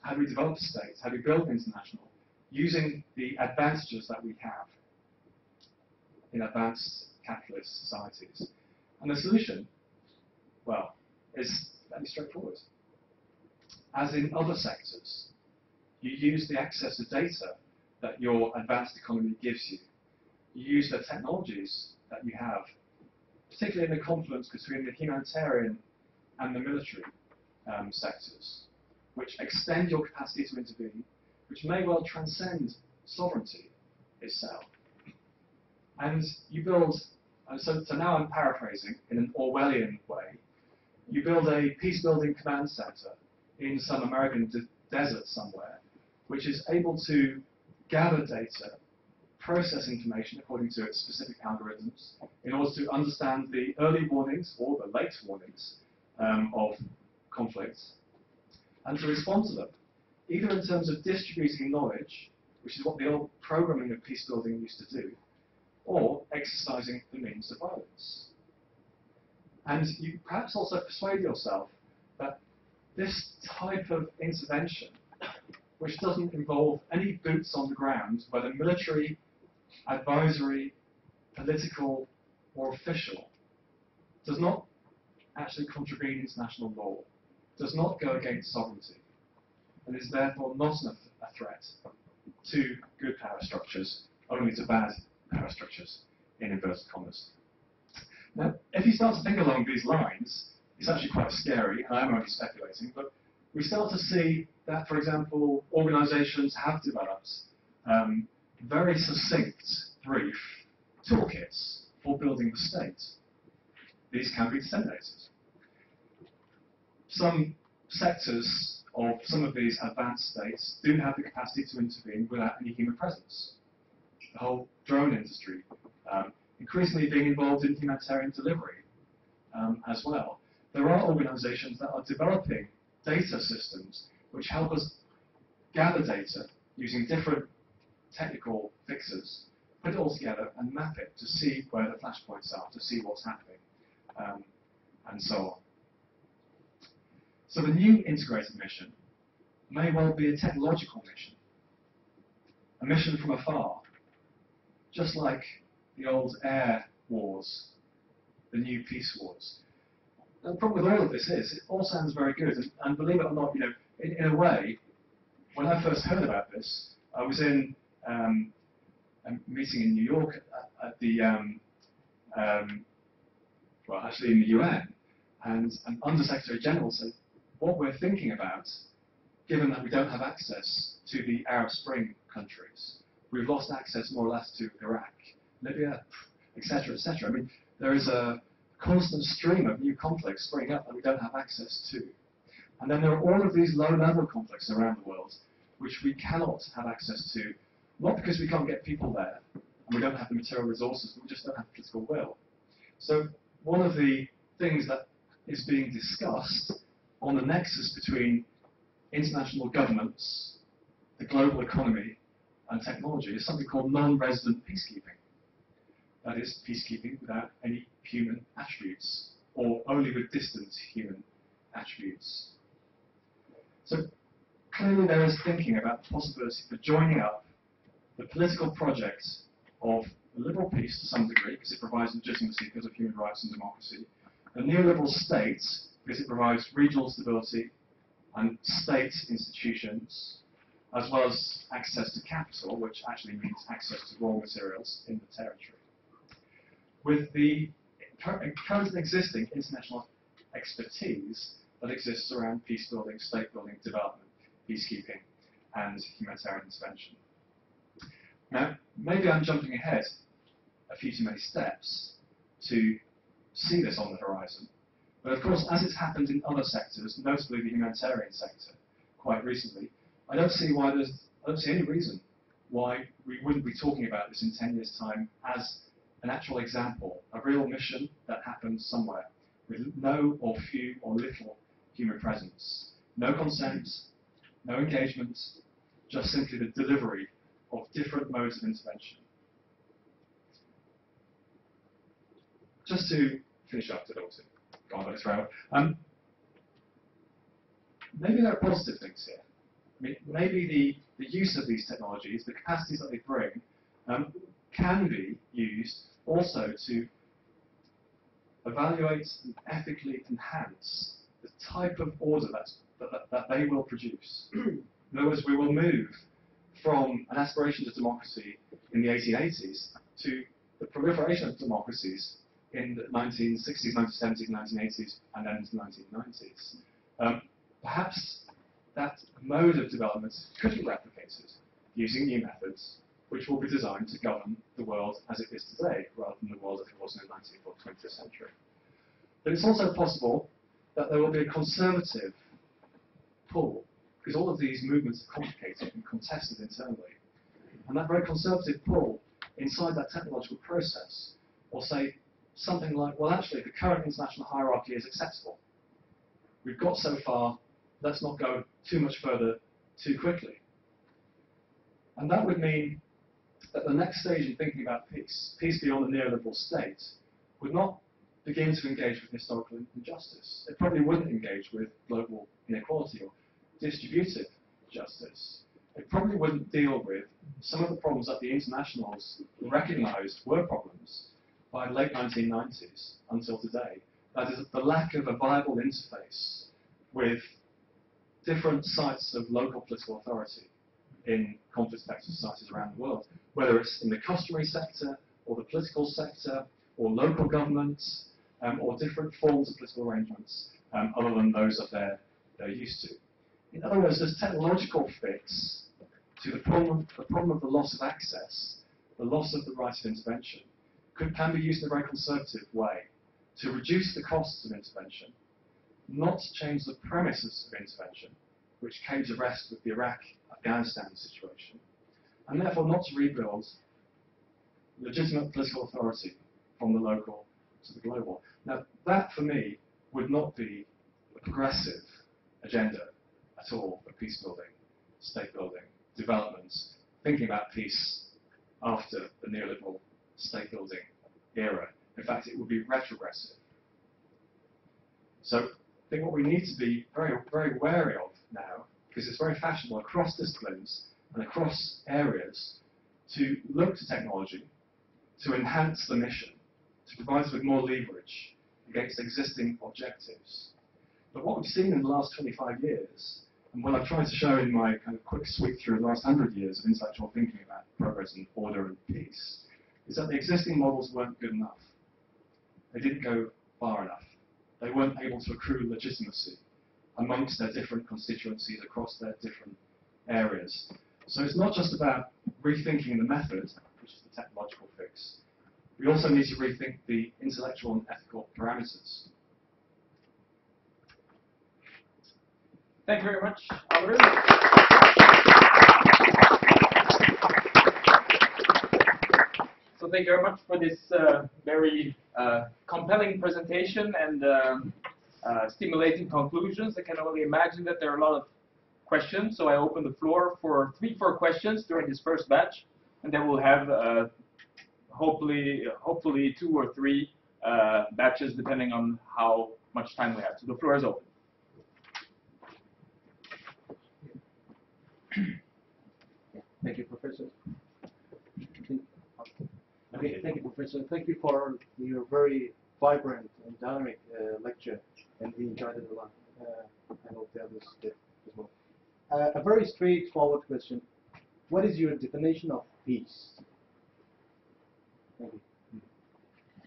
How do we develop states? How do we build international? Using the advantages that we have in advanced capitalist societies. And the solution, well, is fairly straightforward. As in other sectors, you use the access to data that your advanced economy gives you. Use the technologies that you have, particularly in the confluence between the humanitarian and the military um, sectors, which extend your capacity to intervene, which may well transcend sovereignty itself. And you build, and so, so now I'm paraphrasing in an Orwellian way, you build a peace-building command center in some American de desert somewhere, which is able to gather data, process information according to its specific algorithms, in order to understand the early warnings or the late warnings um, of conflicts, and to respond to them, either in terms of distributing knowledge, which is what the old programming of peace building used to do, or exercising the means of violence. And you perhaps also persuade yourself that this type of intervention, which doesn't involve any boots on the ground, whether military, advisory, political, or official, does not actually contravene international law, does not go against sovereignty, and is therefore not a threat to good power structures, only to bad power structures, in inverted commas. Now, if you start to think along these lines, it's actually quite scary, and I'm only speculating, but we start to see that, for example, organizations have developed um, very succinct, brief toolkits for building the state. These can be disseminated. Some sectors of some of these advanced states do have the capacity to intervene without any human presence. The whole drone industry, um, increasingly being involved in humanitarian delivery um, as well. There are organizations that are developing data systems which help us gather data using different technical fixes, put it all together and map it to see where the flashpoints are, to see what's happening, um, and so on. So the new integrated mission may well be a technological mission, a mission from afar, just like the old air wars, the new peace wars. And the problem with all of this is, it all sounds very good, and, and believe it or not, you know, in, in, a way, when I first heard about this, I was in um, a meeting in New York at, at the, um, um, well, actually in the UN, and an Undersecretary General said, what we're thinking about, given that we don't have access to the Arab Spring countries, we've lost access more or less to Iraq, Libya, etc., etc. I mean, there is a constant stream of new conflicts springing up that we don't have access to. And then there are all of these low-level conflicts around the world which we cannot have access to, not because we can't get people there, and we don't have the material resources, but we just don't have political will. So one of the things that is being discussed on the nexus between international governments, the global economy, and technology is something called non-resident peacekeeping. That is, peacekeeping without any human attributes, or only with distant human attributes. So clearly there is thinking about the possibility for joining up the political project of the liberal peace to some degree, because it provides legitimacy because of human rights and democracy, the neoliberal state, because it provides regional stability and state institutions, as well as access to capital, which actually means access to raw materials in the territory. With the current existing international expertise that exists around peace building, state building, development, peacekeeping, and humanitarian intervention. Now, maybe I'm jumping ahead a few too many steps to see this on the horizon. But of course, as it's happened in other sectors, notably the humanitarian sector, quite recently, I don't see why there's, I don't see any reason why we wouldn't be talking about this in 10 years' time as an actual example, a real mission that happened somewhere with no or few or little human presence. No consent, no engagement, just simply the delivery of different modes of intervention. Just to finish up, to go on this round, um, maybe there are positive things here. I mean, maybe the, the use of these technologies, the capacities that they bring, um, can be used also to evaluate and ethically enhance the type of order that, that, that they will produce. in other words, we will move from an aspiration to democracy in the 1880s to the proliferation of democracies in the 1960s, 1970s, 1980s, and then into the 1990s. Um, perhaps that mode of development could be replicated using new methods which will be designed to govern the world as it is today, rather than the world as it was in the 19th or 20th century. But it's also possible that there will be a conservative pull, because all of these movements are complicated and contested internally. And that very conservative pull inside that technological process will say something like, well, actually, the current international hierarchy is acceptable. We've got so far, let's not go too much further too quickly. And that would mean that the next stage in thinking about peace, peace beyond the neoliberal state, would not begin to engage with historical injustice. It probably wouldn't engage with global inequality or distributive justice. It probably wouldn't deal with some of the problems that the internationals recognized were problems by the late 1990s until today. That is, the lack of a viable interface with different sites of local political authority in conflict-affected societies around the world, whether it's in the customary sector, or the political sector, or local governments, um, or different forms of political arrangements um, other than those that they're, they're used to. In other words, there's technological fix to the problem, the problem of the loss of access, the loss of the right of intervention, could, can be used in a very conservative way to reduce the costs of intervention, not to change the premises of intervention, which came to rest with the Iraq-Afghanistan situation, and therefore not to rebuild legitimate political authority from the local to the global. Now, that for me would not be a progressive agenda at all for peace building, state building, development, thinking about peace after the neoliberal state building era. In fact, it would be retrogressive. So I think what we need to be very, very wary of now, because it's very fashionable across disciplines and across areas, to look to technology to enhance the mission, to provide us with more leverage against existing objectives. But what we've seen in the last 25 years, and what I've tried to show in my kind of quick sweep through the last 100 years of intellectual thinking about progress and order and peace, is that the existing models weren't good enough. They didn't go far enough. They weren't able to accrue legitimacy amongst their different constituencies across their different areas. So it's not just about rethinking the method, which is the technological fix. We also need to rethink the intellectual and ethical parameters. Thank you very much, Oliver. So thank you very much for this uh, very uh, compelling presentation and uh, uh, stimulating conclusions. I can only imagine that there are a lot of questions, so I open the floor for three, four questions during this first batch, and then we'll have uh, hopefully, hopefully two or three uh, batches depending on how much time we have. So the floor is open. Thank you, Professor. Okay, thank you, Professor. Thank you for your very vibrant and dynamic uh, lecture, and we enjoyed it a lot. Uh, I hope the others did as well. Uh, a very straightforward question. What is your definition of peace? Thank you.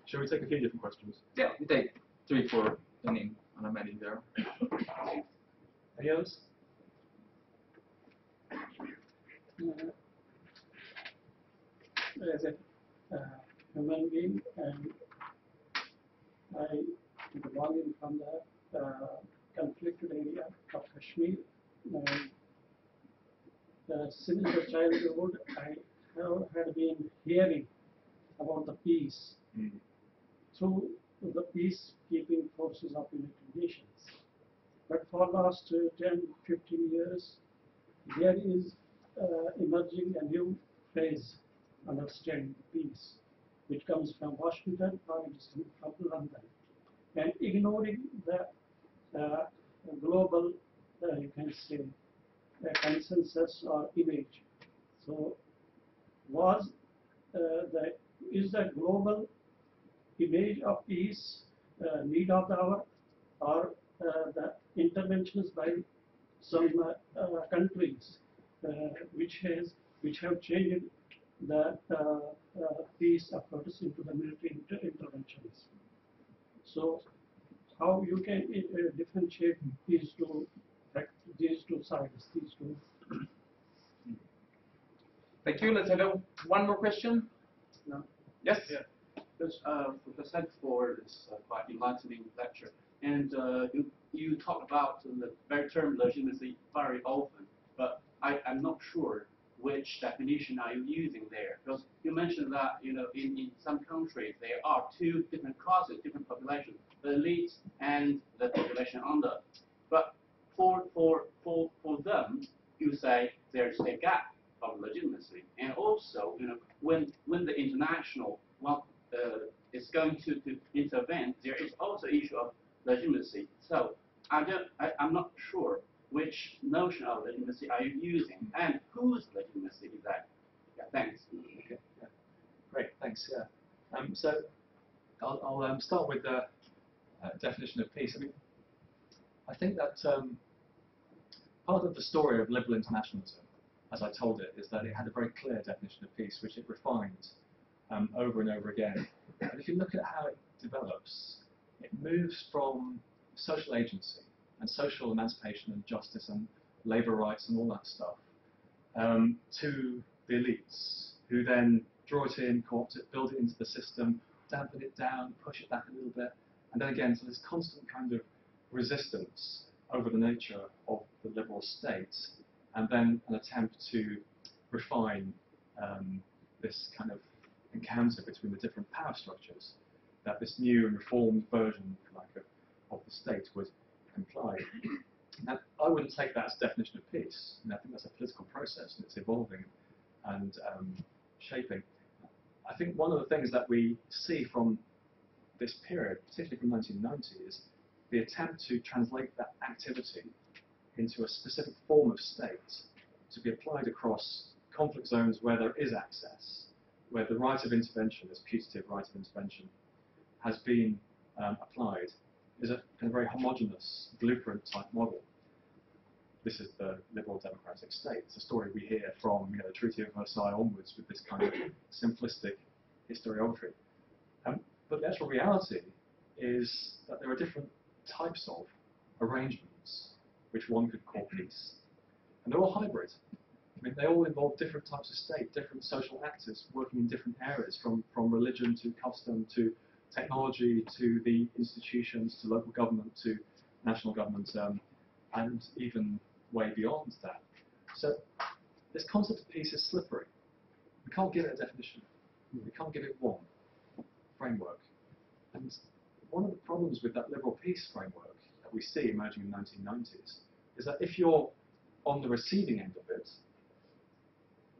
Shall we take a few different questions? Yeah, we take three, four, depending I'm many there are. Any others? Uh, as a uh, human being and I belong from the uh, conflicted area of Kashmir and uh, since the childhood I have had been hearing about the peace Mm. through the peacekeeping forces of United Nations. But for last uh, 10, 15 years, there is uh, emerging a new phase understanding peace, which comes from Washington or it is from London, and ignoring the uh, global, uh, you can say, uh, consensus or image. So, was uh, the is the global image of peace uh, need of the hour, or uh, the interventions by some uh, uh, countries uh, which has which have changed the uh, uh, peace efforts into the military inter interventions. So, how you can uh, differentiate these two these two sides, these two Thank you. Let's have one more question. No. Yes? Yeah. Because, uh, Professor, for this uh, quite enlightening lecture. And uh, you, you talk about the very term legitimacy very often, but I, I'm not sure which definition are you using there. Because you mentioned that, you know, in, in some countries there are two different classes, different populations, the elite and the population under. But for, for, for, for them, you say there's a gap of legitimacy. And also, you know, when, when the international well, uh, is going to, to intervene, there is also issue of legitimacy. So I don't, I, I'm not sure which notion of legitimacy are you using and whose legitimacy is that? Yeah, thanks. Okay, yeah. Great, thanks. Yeah. Um, so I'll, I'll um, start with the uh, definition of peace. I mean, I think that um, part of the story of liberal internationalism, as I told it, is that it had a very clear definition of peace, which it refined um, over and over again. And if you look at how it develops, it moves from social agency and social emancipation and justice and labour rights and all that stuff um, to the elites, who then draw it in, co-opt it, build it into the system, dampen it down, push it back a little bit, and then again, so this constant kind of resistance over the nature of the liberal state, and then an attempt to refine um, this kind of encounter between the different power structures that this new and reformed version, like, of, of the state would I wouldn't take that as definition of peace. And I think that's a political process and it's evolving and um, shaping. I think one of the things that we see from this period, particularly from 1990, is the attempt to translate that activity into a specific form of state to be applied across conflict zones where there is access, where the right of intervention, this putative right of intervention, has been um, applied is a, very homogenous blueprint type model. This is the liberal democratic state. It's a story we hear from you know, the Treaty of Versailles onwards with this kind of simplistic historiography. Um, but the actual reality is that there are different types of arrangements which one could call peace. And they're all hybrid. I mean, they all involve different types of state, different social actors working in different areas, from, from religion to custom to technology to the institutions to local government to national government um, and even way beyond that. So this concept of peace is slippery. We can't give it a definition. We can't give it one framework. And one of the problems with that liberal peace framework that we see emerging in the 1990s is that if you're on the receiving end of it,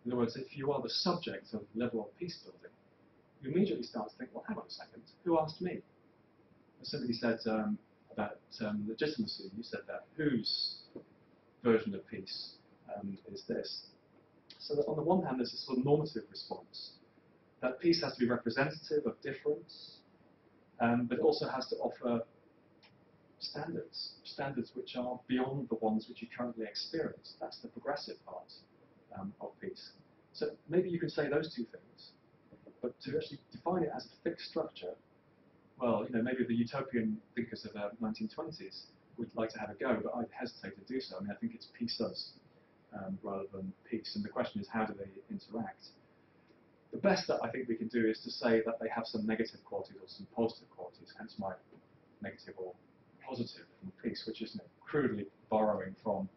in other words, if you are the subject of liberal peace building, you immediately start to think, well, hang on a second, who asked me? Somebody said um, about um, legitimacy, you said that, whose version of peace um, is this? So that on the one hand, there's a sort of normative response, that peace has to be representative of difference, um, but also has to offer standards, standards which are beyond the ones which you currently experience. That's the progressive part um, of peace. So maybe you could say those two things, but to actually define it as a fixed structure, well, you know, maybe the utopian thinkers of the 1920s would like to have a go, but I'd hesitate to do so. I mean, I think it's peace um, rather than peace, and the question is how do they interact? The best that I think we can do is to say that they have some negative qualities or some positive qualities, hence my negative or positive from peace, which is you know, crudely borrowing from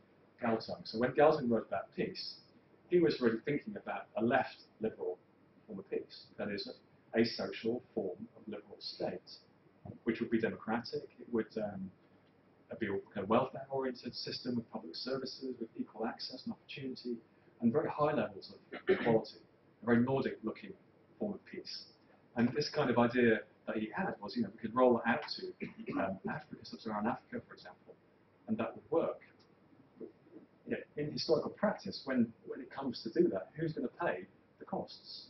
Galtung. So when Galtung wrote about peace, he was really thinking about a left liberal peace, that is, a, a social form of liberal state, which would be democratic, it would um, be a welfare-oriented system with public services, with equal access and opportunity, and very high levels of equality, a very Nordic-looking form of peace. And this kind of idea that he had was, you know, we could roll it out to um, Africa, sub-Saharan Africa, for example, and that would work. But, you know, in historical practice, when, when it comes to do that, who's going to pay the costs?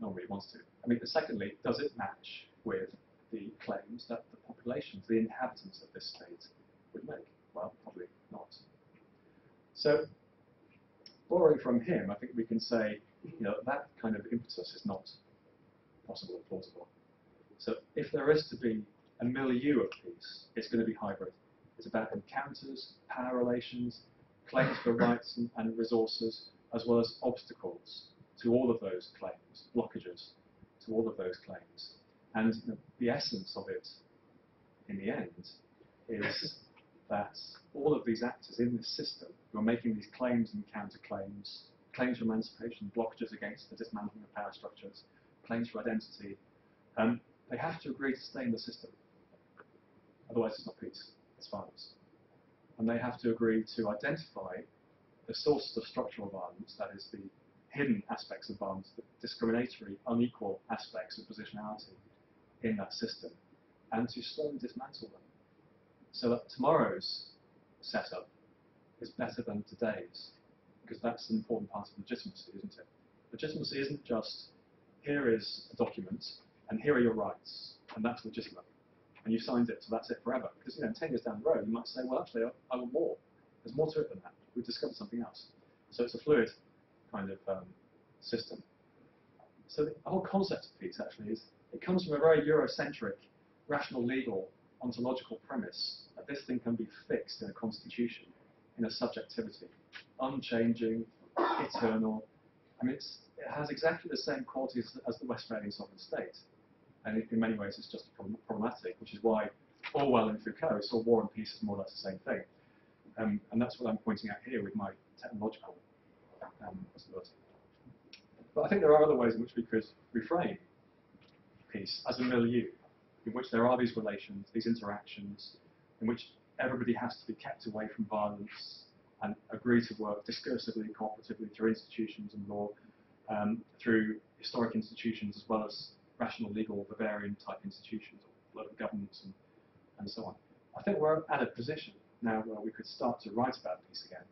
Well, no wants to. I mean, secondly, does it match with the claims that the populations, the inhabitants of this state, would make? Well, probably not. So, borrowing from him, I think we can say, you know, that kind of impetus is not possible or plausible. So if there is to be a milieu of peace, it's going to be hybrid. It's about encounters, power relations, claims for rights and, and resources, as well as obstacles to all of those claims, blockages to all of those claims. And the, essence of it, in the end, is that all of these actors in this system who are making these claims and counterclaims, claims for emancipation, blockages against the dismantling of power structures, claims for identity, um, they have to agree to stay in the system. Otherwise, it's not peace, it's violence. And they have to agree to identify the sources of structural violence, that is, the hidden aspects of bonds, the discriminatory, unequal aspects of positionality in that system, and to slowly dismantle them. So that tomorrow's setup is better than today's, because that's an important part of legitimacy, isn't it? Legitimacy isn't just here is a document, and here are your rights, and that's legitimate. And you signed it, so that's it forever. Because you know, 10 years down the road, you might say, well, actually, I, I want more. There's more to it than that. We've discovered something else. So it's a fluid kind of um, system. So the whole concept of peace actually is, it comes from a very Eurocentric, rational, legal, ontological premise that this thing can be fixed in a constitution, in a subjectivity, unchanging, eternal. I mean, it has exactly the same qualities as the Westphalian sovereign state. And in many ways, it's just problematic, which is why Orwell and Foucault saw war and peace as more or less the same thing. Um, and that's what I'm pointing out here with my technological um, possibility. But I think there are other ways in which we could reframe peace as a milieu, in which there are these relations, these interactions, in which everybody has to be kept away from violence and agree to work discursively, cooperatively through institutions and law um, through historic institutions as well as rational legal Weberian type institutions or local governments and, and so on. I think we're at a position now where we could start to write about peace again.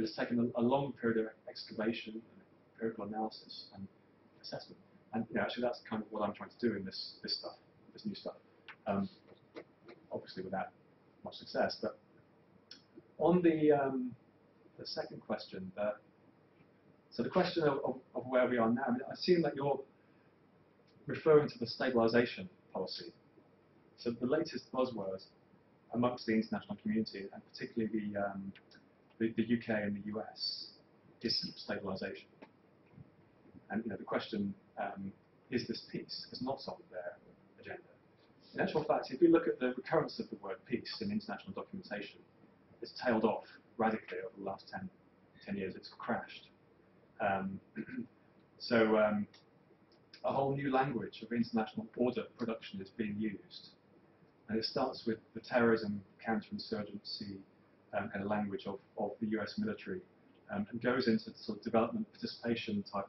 But it's taken a, a long period of excavation empirical analysis and assessment. And you know, actually, that's kind of what I'm trying to do in this this stuff, this new stuff. Um, obviously, without much success. But on the um, the second question, uh, so the question of, of, of, where we are now, I, mean, I assume that you're referring to the stabilization policy. So the latest buzzword amongst the international community, and particularly the, um, the, the, UK and the US, is stabilization. And you know, the question, um, is this peace, is not on their agenda. In actual fact, if we look at the recurrence of the word peace in international documentation, it's tailed off radically over the last 10, 10 years. It's crashed. Um, so um, a whole new language of international order production is being used. And it starts with the terrorism, counterinsurgency, um, of language of, of the US military, um, and goes into sort of development participation type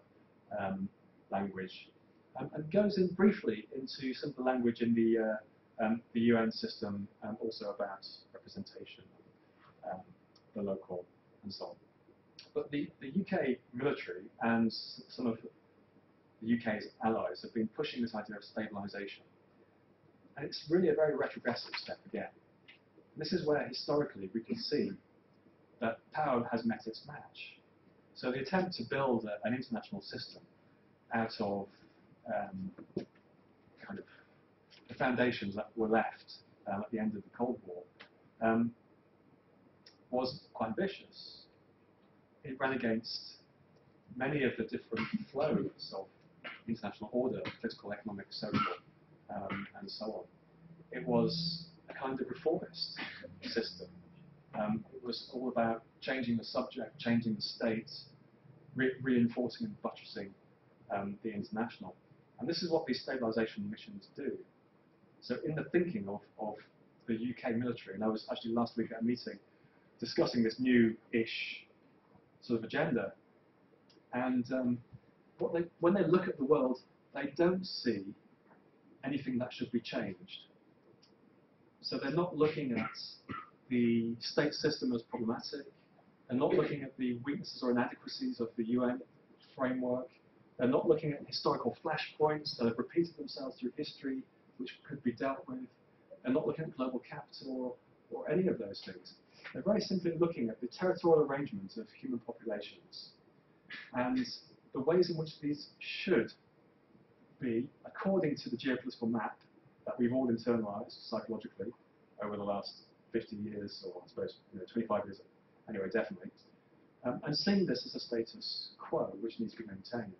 um, language, um, and goes in briefly into some of the language in the, uh, um, the UN system, um, also about representation, the local, and so on. But the, the UK military and some of the UK's allies have been pushing this idea of stabilisation. And it's really a very retrogressive step again. This is where historically we can see that power has met its match. So the attempt to build a, an international system out of um, kind of the foundations that were left um, at the end of the Cold War um, was quite ambitious. It ran against many of the different flows of international order, political, economic, social, um, and so on. It was kind of reformist system. Um, it was all about changing the subject, changing the state, re reinforcing and buttressing um, the international. And this is what these stabilization missions do. So in the thinking of, of the UK military, and I was actually last week at a meeting discussing this new-ish sort of agenda, and um, what they, when they look at the world, they don't see anything that should be changed. So they're not looking at the state system as problematic, they're not looking at the weaknesses or inadequacies of the UN framework, they're not looking at historical flashpoints that have repeated themselves through history, which could be dealt with. They're not looking at global capital or, or any of those things. They're very simply looking at the territorial arrangement of human populations and the ways in which these should be, according to the geopolitical map that we've all internalized psychologically over the last 50 years, or I suppose you know, 25 years, anyway, definitely, um, and seeing this as a status quo which needs to be maintained.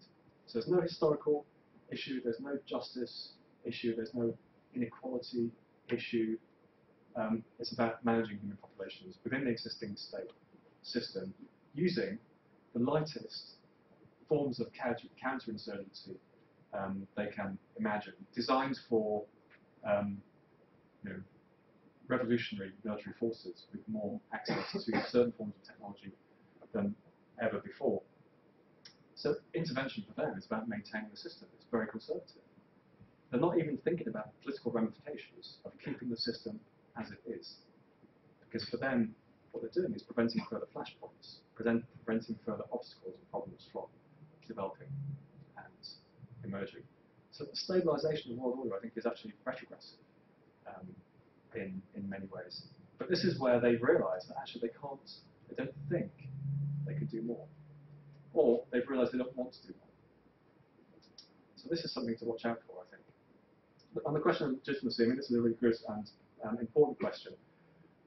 So there's no historical issue, there's no justice issue, there's no inequality issue. Um, it's about managing human populations within the existing state system using the lightest forms of counter counterinsurgency um, they can imagine, designed for um, you know, revolutionary military forces with more access to certain forms of technology than ever before. So intervention for them is about maintaining the system. It's very conservative. They're not even thinking about political ramifications of keeping the system as it is. Because for them, what they're doing is preventing further flashpoints, prevent, preventing further obstacles and problems from developing and emerging. So the stabilization of world order, I think, is actually retrogressive um, in, in many ways. But this is where they've realized that actually they can't, they don't think they can do more or they've realised they don't want to do more. So this is something to watch out for, I think. On the question of legitimacy, I mean, this is a really good and um, important question.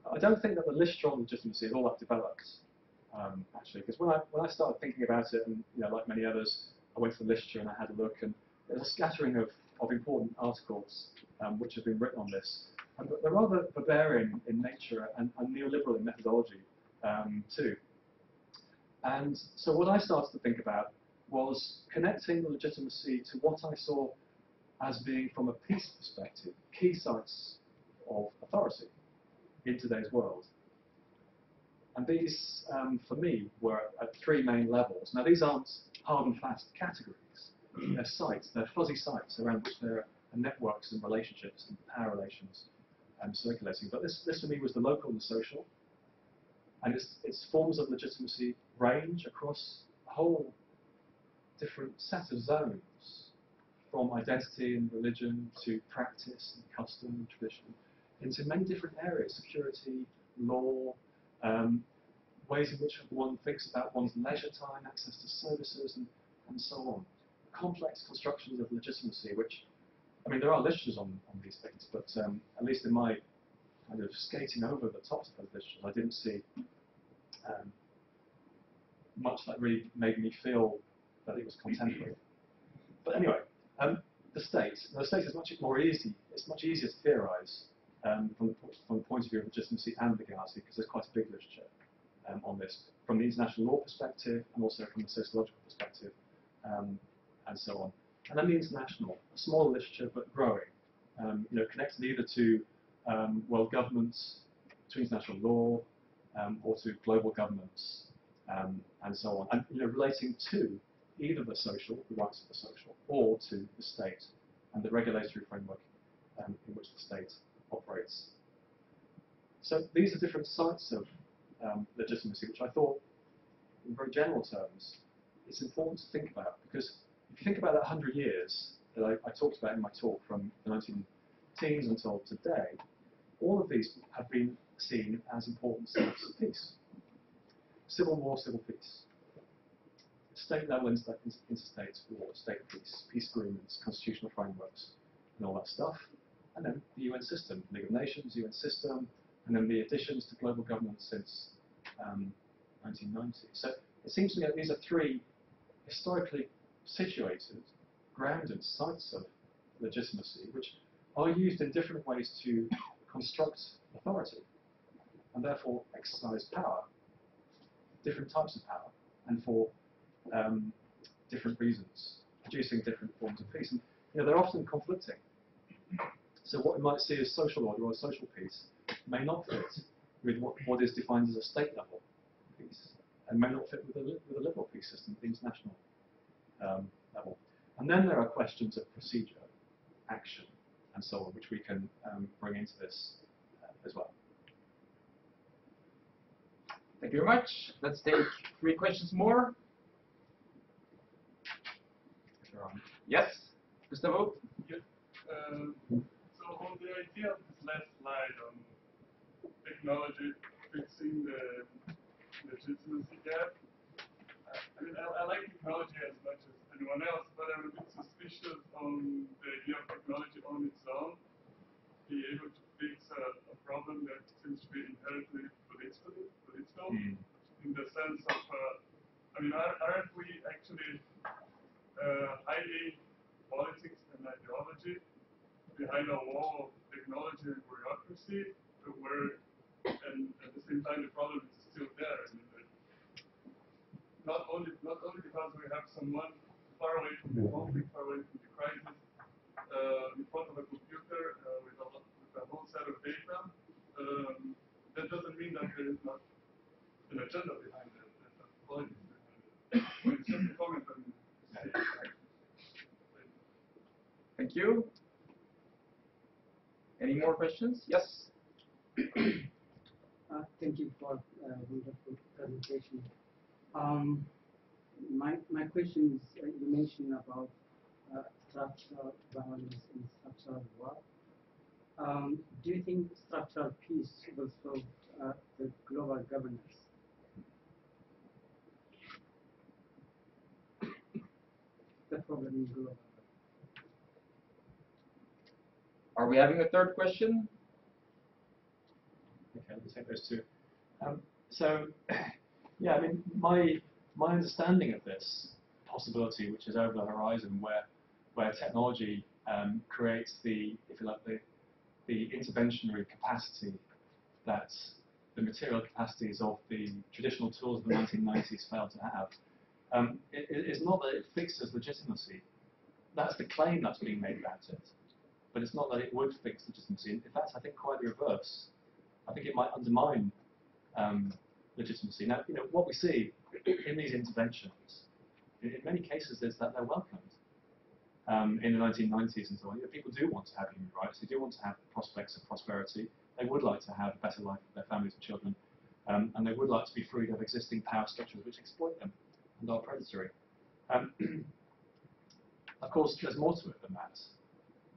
I don't think that the Listron legitimacy is all that developed, um, actually, because when I, when I started thinking about it, and you know, like many others, I went to the literature and I had a look, and there's a scattering of, of important articles um, which have been written on this. And they're rather Weberian in nature and, and neoliberal in methodology, um, too. And so what I started to think about was connecting the legitimacy to what I saw as being, from a peace perspective, key sites of authority in today's world. And these, um, for me, were at three main levels. Now, these aren't hard and fast categories. They're sites, they're fuzzy sites around which there are networks and relationships and power relations um, circulating. But this, this, for me, was the local and the social, and its, its forms of legitimacy range across a whole different set of zones. from identity and religion to practice and custom and tradition into many different areas, security, law, um, ways in which one thinks about one's leisure time, access to services, and, and so on. Complex constructions of legitimacy, which, I mean, there are literatures on, on these things, but um, at least in my kind of skating over the tops of those literatures, I didn't see um, much that really made me feel that it was contemporary. But anyway, um, the state. Now, the state is much more easy. It's much easier to theorize um, from, the, from the point of view of legitimacy and legality because there's quite a big literature um, on this from the international law perspective and also from the sociological perspective um, and so on. And then the international, a small literature but growing, um, you know, connected either to um, world governments, to international law, um, or to global governments, um, and so on, and you know, relating to either the social, the rights of the social, or to the state and the regulatory framework um, in which the state operates. So these are different sites of um, legitimacy, which I thought, in very general terms, it's important to think about because if you think about that 100 years that I, I talked about in my talk from the 19 teens until today, all of these have been seen as important steps of peace. Civil war, civil peace. State level inter interstate war, state peace, peace agreements, constitutional frameworks, and all that stuff. And then the UN system, League of Nations, UN system, and then the additions to global governance since um, 1990. So it seems to me that these are three historically situated, grounded sites of legitimacy, which are used in different ways to construct authority and therefore exercise power, different types of power, and for um, different reasons, producing different forms of peace. And you know, they're often conflicting. So what we might see as social order or social peace may not fit with what, what is defined as a state level peace, and may not fit with a, with a liberal peace system, the international um, level. And then there are questions of procedure, action, and so on, which we can um, bring into this uh, as well. Thank you very much. Let's take three questions more. Yes, Gustavo? Yes. Um, so on the idea of this last slide on technology fixing the legitimacy gap, I mean, I, I like technology as much as anyone else, but I'm a bit suspicious on the idea of technology on its own, be able to fix a, a problem that seems to be inherently political, political Mm. in the sense of, uh, I mean, are, aren't we actually uh, hiding politics and ideology behind a wall of technology and bureaucracy, where, and at the same time, the problem is still there. I mean, not only not only because we have someone far away from the conflict, far away from the crisis, uh, in front of a computer uh, with, a, lot- with a whole set of data, um, that doesn't mean that there is not an agenda behind it, there's not politics behind it. Just comment on Thank you. Any more questions? Yes. Uh, Thank you for uh, wonderful presentation. Um, My, my question is, uh, you mentioned about uh, structural violence and structural war. Um, Do you think structural peace will solve uh, the global governance? The problem in global. Are we having a third question? Okay, let me take those two. Um, so, yeah, I mean, my my understanding of this possibility, which is over the horizon, where where technology um, creates the, if you like, the the interventionary capacity that the material capacities of the traditional tools of the 1990s failed to have. Um, it, it's not that it fixes legitimacy. That's the claim that's being made about it. But it's not that it would fix legitimacy. In fact, I think quite the reverse. I think it might undermine um, legitimacy. Now, you know, what we see in these interventions, in, many cases, is that they're welcomed. Um, in the 1990s and so on, you know, people do want to have human rights. They do want to have prospects of prosperity. They would like to have a better life for their families and children, um, and they would like to be freed of existing power structures which exploit them and are predatory. Um, of course, there's more to it than that.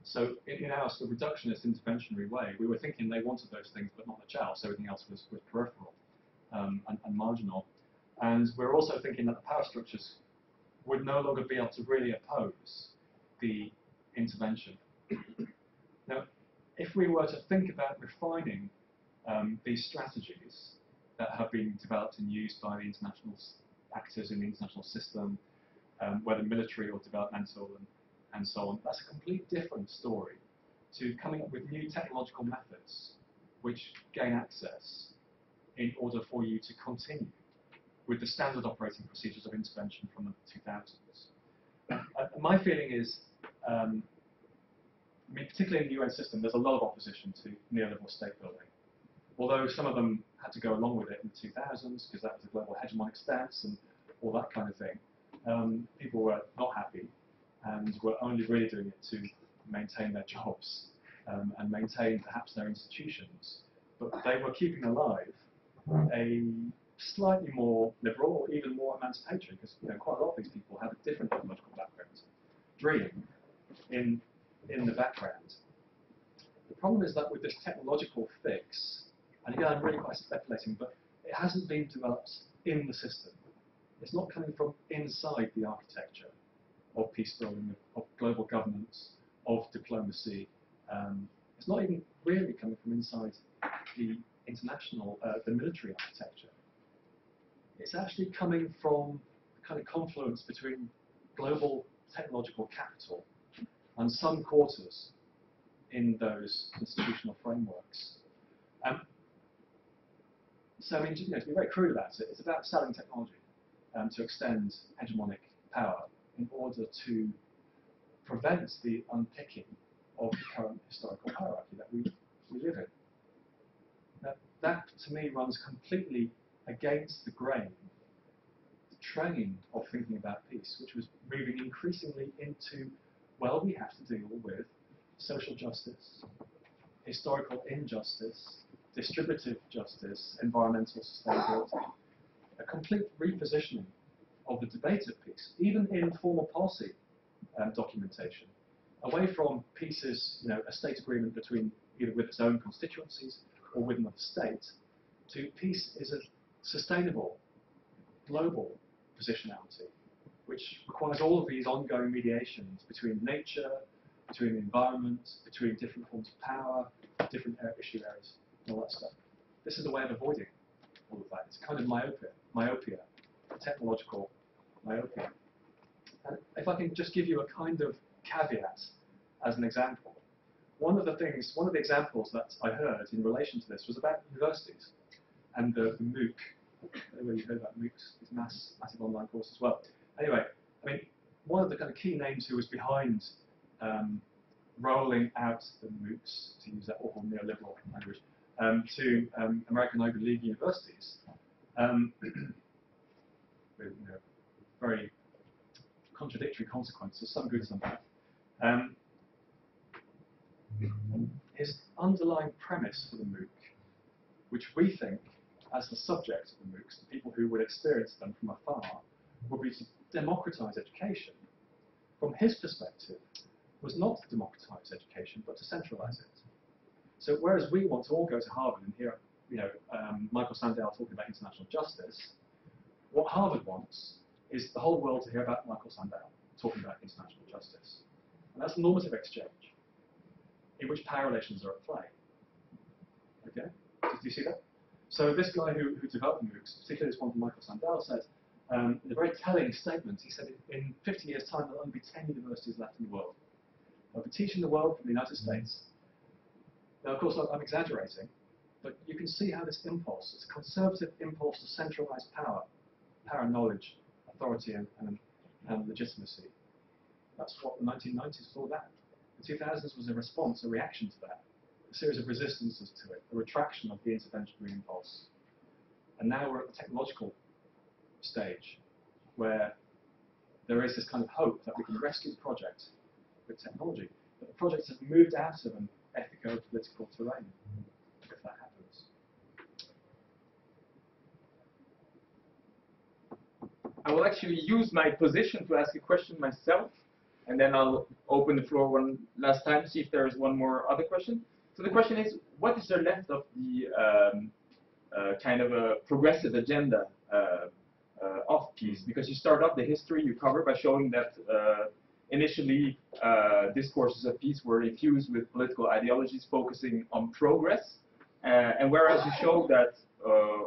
So in, in our sort of reductionist interventionary way, we were thinking they wanted those things, but not the child, so everything else was, was peripheral um, and, and marginal. And we're also thinking that the power structures would no longer be able to really oppose the intervention. now, if we were to think about refining um, these strategies that have been developed and used by the international actors in the international system, um, whether military or developmental and, and so on, that's a complete different story to coming up with new technological methods which gain access in order for you to continue with the standard operating procedures of intervention from the 2000s. Uh, my feeling is, um, I mean, particularly in the UN system, there's a lot of opposition to neoliberal state building. Although some of them had to go along with it in the 2000s because that was a global hegemonic stance and all that kind of thing, um, people were not happy and were only really doing it to maintain their jobs um, and maintain perhaps their institutions. But they were keeping alive a slightly more liberal or even more emancipatory, because you know, quite a lot of these people have a different technological background, dream in, in the background. The problem is that with this technological fix, and again, I'm really quite speculating, but it hasn't been developed in the system. It's not coming from inside the architecture of peace building, of, of global governance, of diplomacy. Um, it's not even really coming from inside the international, uh, the military architecture. It's actually coming from a kind of confluence between global technological capital and some quarters in those institutional frameworks. Um, so, I mean, you know, to be very crude about it, it's about selling technology um, to extend hegemonic power in order to prevent the unpicking of the current historical hierarchy that we, we live in. That, to me, runs completely against the grain, the train of thinking about peace, which was moving increasingly into, well, we have to deal with social justice, historical injustice, distributive justice, environmental sustainability, a complete repositioning of the debate of peace, even in formal policy um, documentation, away from peace as you know, a state agreement between either with its own constituencies or with another state, to peace is a sustainable, global positionality, which requires all of these ongoing mediations between nature, between the environment, between different forms of power, different issue areas, and all that stuff. This is a way of avoiding all of that. It's kind of myopia, myopia, technological myopia. And if I can just give you a kind of caveat as an example, one of the things, one of the examples that I heard in relation to this was about universities and the, the MOOC. Everybody heard about MOOCs, this mass, massive online course as well. Anyway, I mean, one of the kind of key names who was behind um, rolling out the MOOCs, to use that awful neoliberal language, um, to um, American Ivy League universities, um, with you know, very contradictory consequences, some good, some bad. His underlying premise for the MOOC, which we think, as the subject of the MOOCs, the people who would experience them from afar, would be to democratize education. From his perspective, was not to democratize education, but to centralize it. So whereas we want to all go to Harvard and hear, you know, um, Michael Sandel talking about international justice, what Harvard wants is the whole world to hear about Michael Sandel talking about international justice. And that's normative exchange, in which power relations are at play. Okay? Do you see that? So this guy who, who developed MOOCs, particularly this one from Michael Sandel, said, um, in a very telling statement, he said in 50 years' time there'll only be 10 universities left in the world. They'll be teaching the world from the United States now, of course, I'm exaggerating, but you can see how this impulse, this conservative impulse to centralize power, power and knowledge, authority and, and, and legitimacy, that's what the 1990s was all about. The 2000s was a response, a reaction to that, a series of resistances to it, a retraction of the interventionary impulse. And now we're at the technological stage, where there is this kind of hope that we can rescue the project with technology. But the project has moved out of an ethico-political terrain, if that happens. I will actually use my position to ask a question myself. And then I'll open the floor one last time to see if there is one more other question. So the question is, what is there left of the um, uh, kind of a progressive agenda uh, uh, of peace? Because you start off the history you cover by showing that uh, initially uh, discourses of peace were infused with political ideologies focusing on progress, uh, and whereas you show that,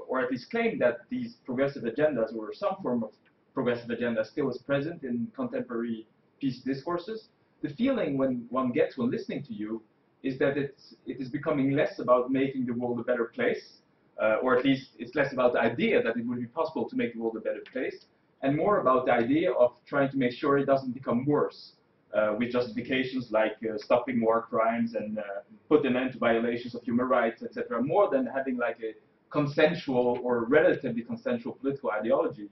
or at least claim that these progressive agendas or some form of progressive agenda still is present in contemporary peace discourses, the feeling when one gets when listening to you is that it's, it is becoming less about making the world a better place, uh, or at least it's less about the idea that it would be possible to make the world a better place, and more about the idea of trying to make sure it doesn't become worse, uh, with justifications like uh, stopping war crimes and uh, put an end to violations of human rights, etc., more than having like a consensual or relatively consensual political ideology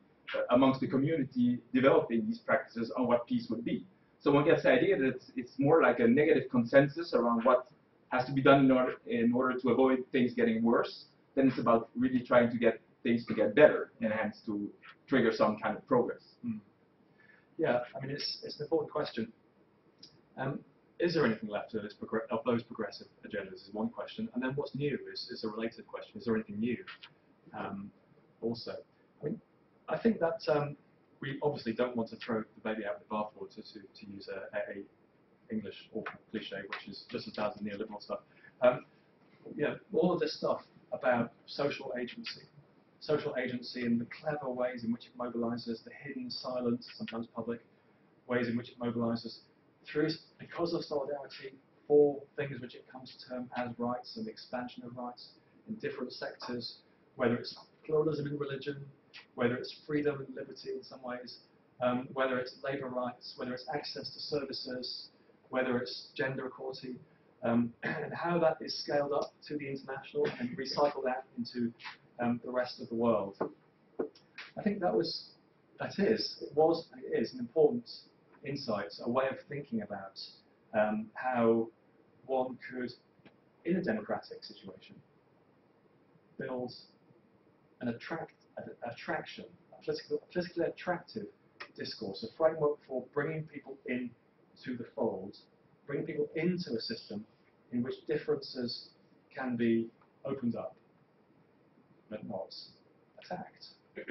amongst the community developing these practices on what peace would be. So one gets the idea that it's, more like a negative consensus around what has to be done in order, in order to avoid things getting worse, then it's about really trying to get things to get better and hence to trigger some kind of progress. Mm. Yeah, I mean, it's, it's an important question. Um, is there anything left of, of, those progressive agendas is one question, and then what's new is, is a related question. Is there anything new um, also? I mean, I think that um, we obviously don't want to throw the baby out with the bathwater, to, to, use a, a, English awful cliche, which is just as bad as neoliberal stuff. Um, yeah, all of this stuff about social agency, social agency and the clever ways in which it mobilizes, the hidden, silent, sometimes public ways in which it mobilizes through because of solidarity for things which it comes to term as rights and the expansion of rights in different sectors, whether it's pluralism in religion, whether it's freedom and liberty in some ways, um, whether it's labour rights, whether it's access to services, whether it's gender equality, um, and how that is scaled up to the international and recycled out into um, the rest of the world. I think that was, that is, it was, it is an important insight, a way of thinking about um, how one could, in a democratic situation, build and attract attraction, a politically, attractive discourse, a framework for bringing people in to the fold, bringing people into a system in which differences can be opened up, but not attacked.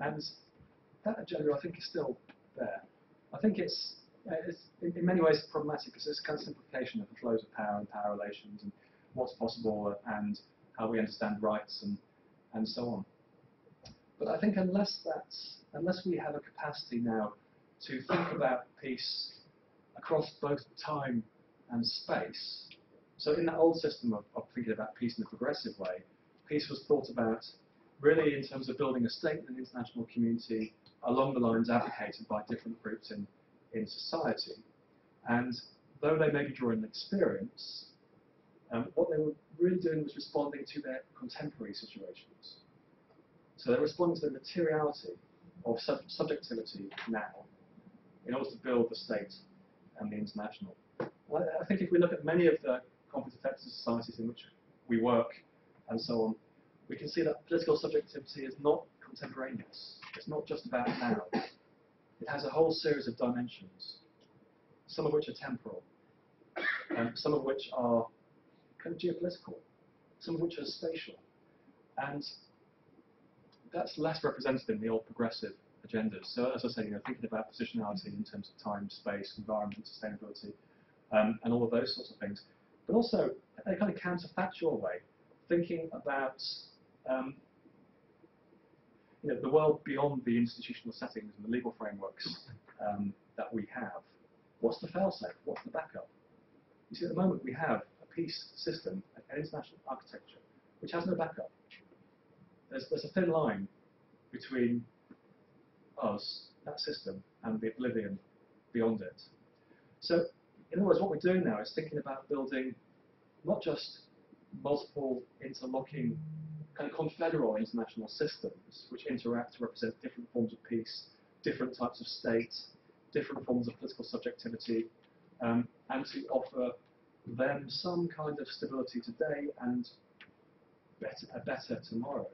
and that agenda, I think, is still there. I think it's, uh, it's in, in, many ways problematic because it's kind of simplification of the flows of power and power relations and what's possible and how we understand rights and, and so on. But I think unless that's, unless we have a capacity now to think about peace across both time and space, so in that old system of, of thinking about peace in a progressive way, peace was thought about really in terms of building a state and an international community along the lines advocated by different groups in, in society. And though they may be drawing experience, um, what they were really doing was responding to their contemporary situations. So they're responding to the materiality of sub subjectivity now in order to build the state and the international. Well, I think if we look at many of the conflict affected societies in which we work and so on, we can see that political subjectivity is not contemporaneous. It's not just about now. It has a whole series of dimensions, some of which are temporal, some of which are kind of geopolitical, some of which are spatial. And that's less represented in the old progressive agendas. So as I say, you know, thinking about positionality in terms of time, space, environment, sustainability, um, and all of those sorts of things. But also a kind of counterfactual way, thinking about um, you know, the world beyond the institutional settings and the legal frameworks um, that we have. What's the failsafe? What's the backup? You see, at the moment we have a peace system, an international architecture, which has no backup there's, there's a thin line between us, that system, and the oblivion beyond it. So, in other words, what we're doing now is thinking about building not just multiple interlocking kind of confederal international systems which interact to represent different forms of peace, different types of states, different forms of political subjectivity, um, and to offer them some kind of stability today and better, a better tomorrow.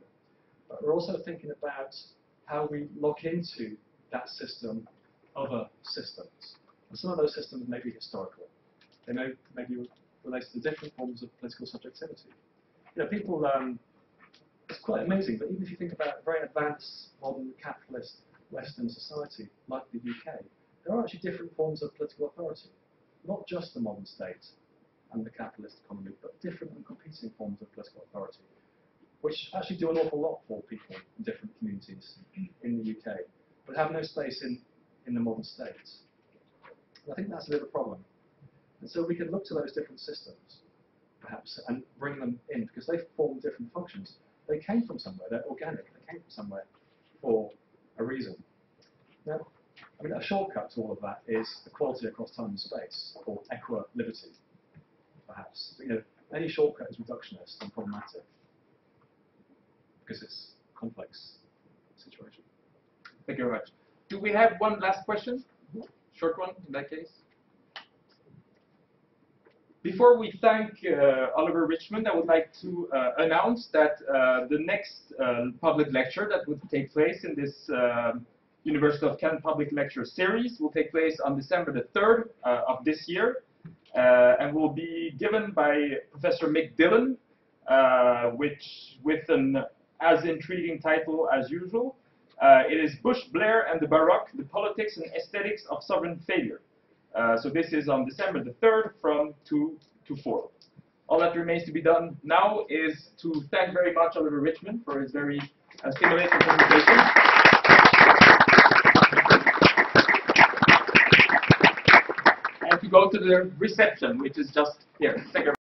But we're also thinking about how we lock into that system other systems. And some of those systems may be historical. They may, may be related to different forms of political subjectivity. You know, people, um, it's quite amazing, but even if you think about very advanced, modern, capitalist Western society like the UK, there are actually different forms of political authority. Not just the modern state and the capitalist economy, but different and competing forms of political authority, which actually do an awful lot for people in different communities in the UK, but have no space in, in the modern state. And I think that's a bit of a problem. And so we can look to those different systems, perhaps, and bring them in, because they form different functions. They came from somewhere, they're organic, they came from somewhere for a reason. Now, I mean, a shortcut to all of that is equality across time and space, or equiliberty, perhaps. You know, any shortcut is reductionist and problematic, because it's a complex situation. Thank you very much. Do we have one last question? Short one, in that case. Before we thank uh, Oliver Richmond, I would like to uh, announce that uh, the next uh, public lecture that would take place in this um University of Kent public lecture series will take place on December the 3rd uh, of this year uh, and will be given by Professor Mick Dillon, which with an as intriguing title as usual. it is Bush, Blair and the Baroque, the politics and aesthetics of sovereign failure. Uh, so this is on December the 3rd from 2 to 4. All that remains to be done now is to thank very much Oliver Richmond for his very uh, stimulating presentation. And to go to the reception, which is just here. Thank you.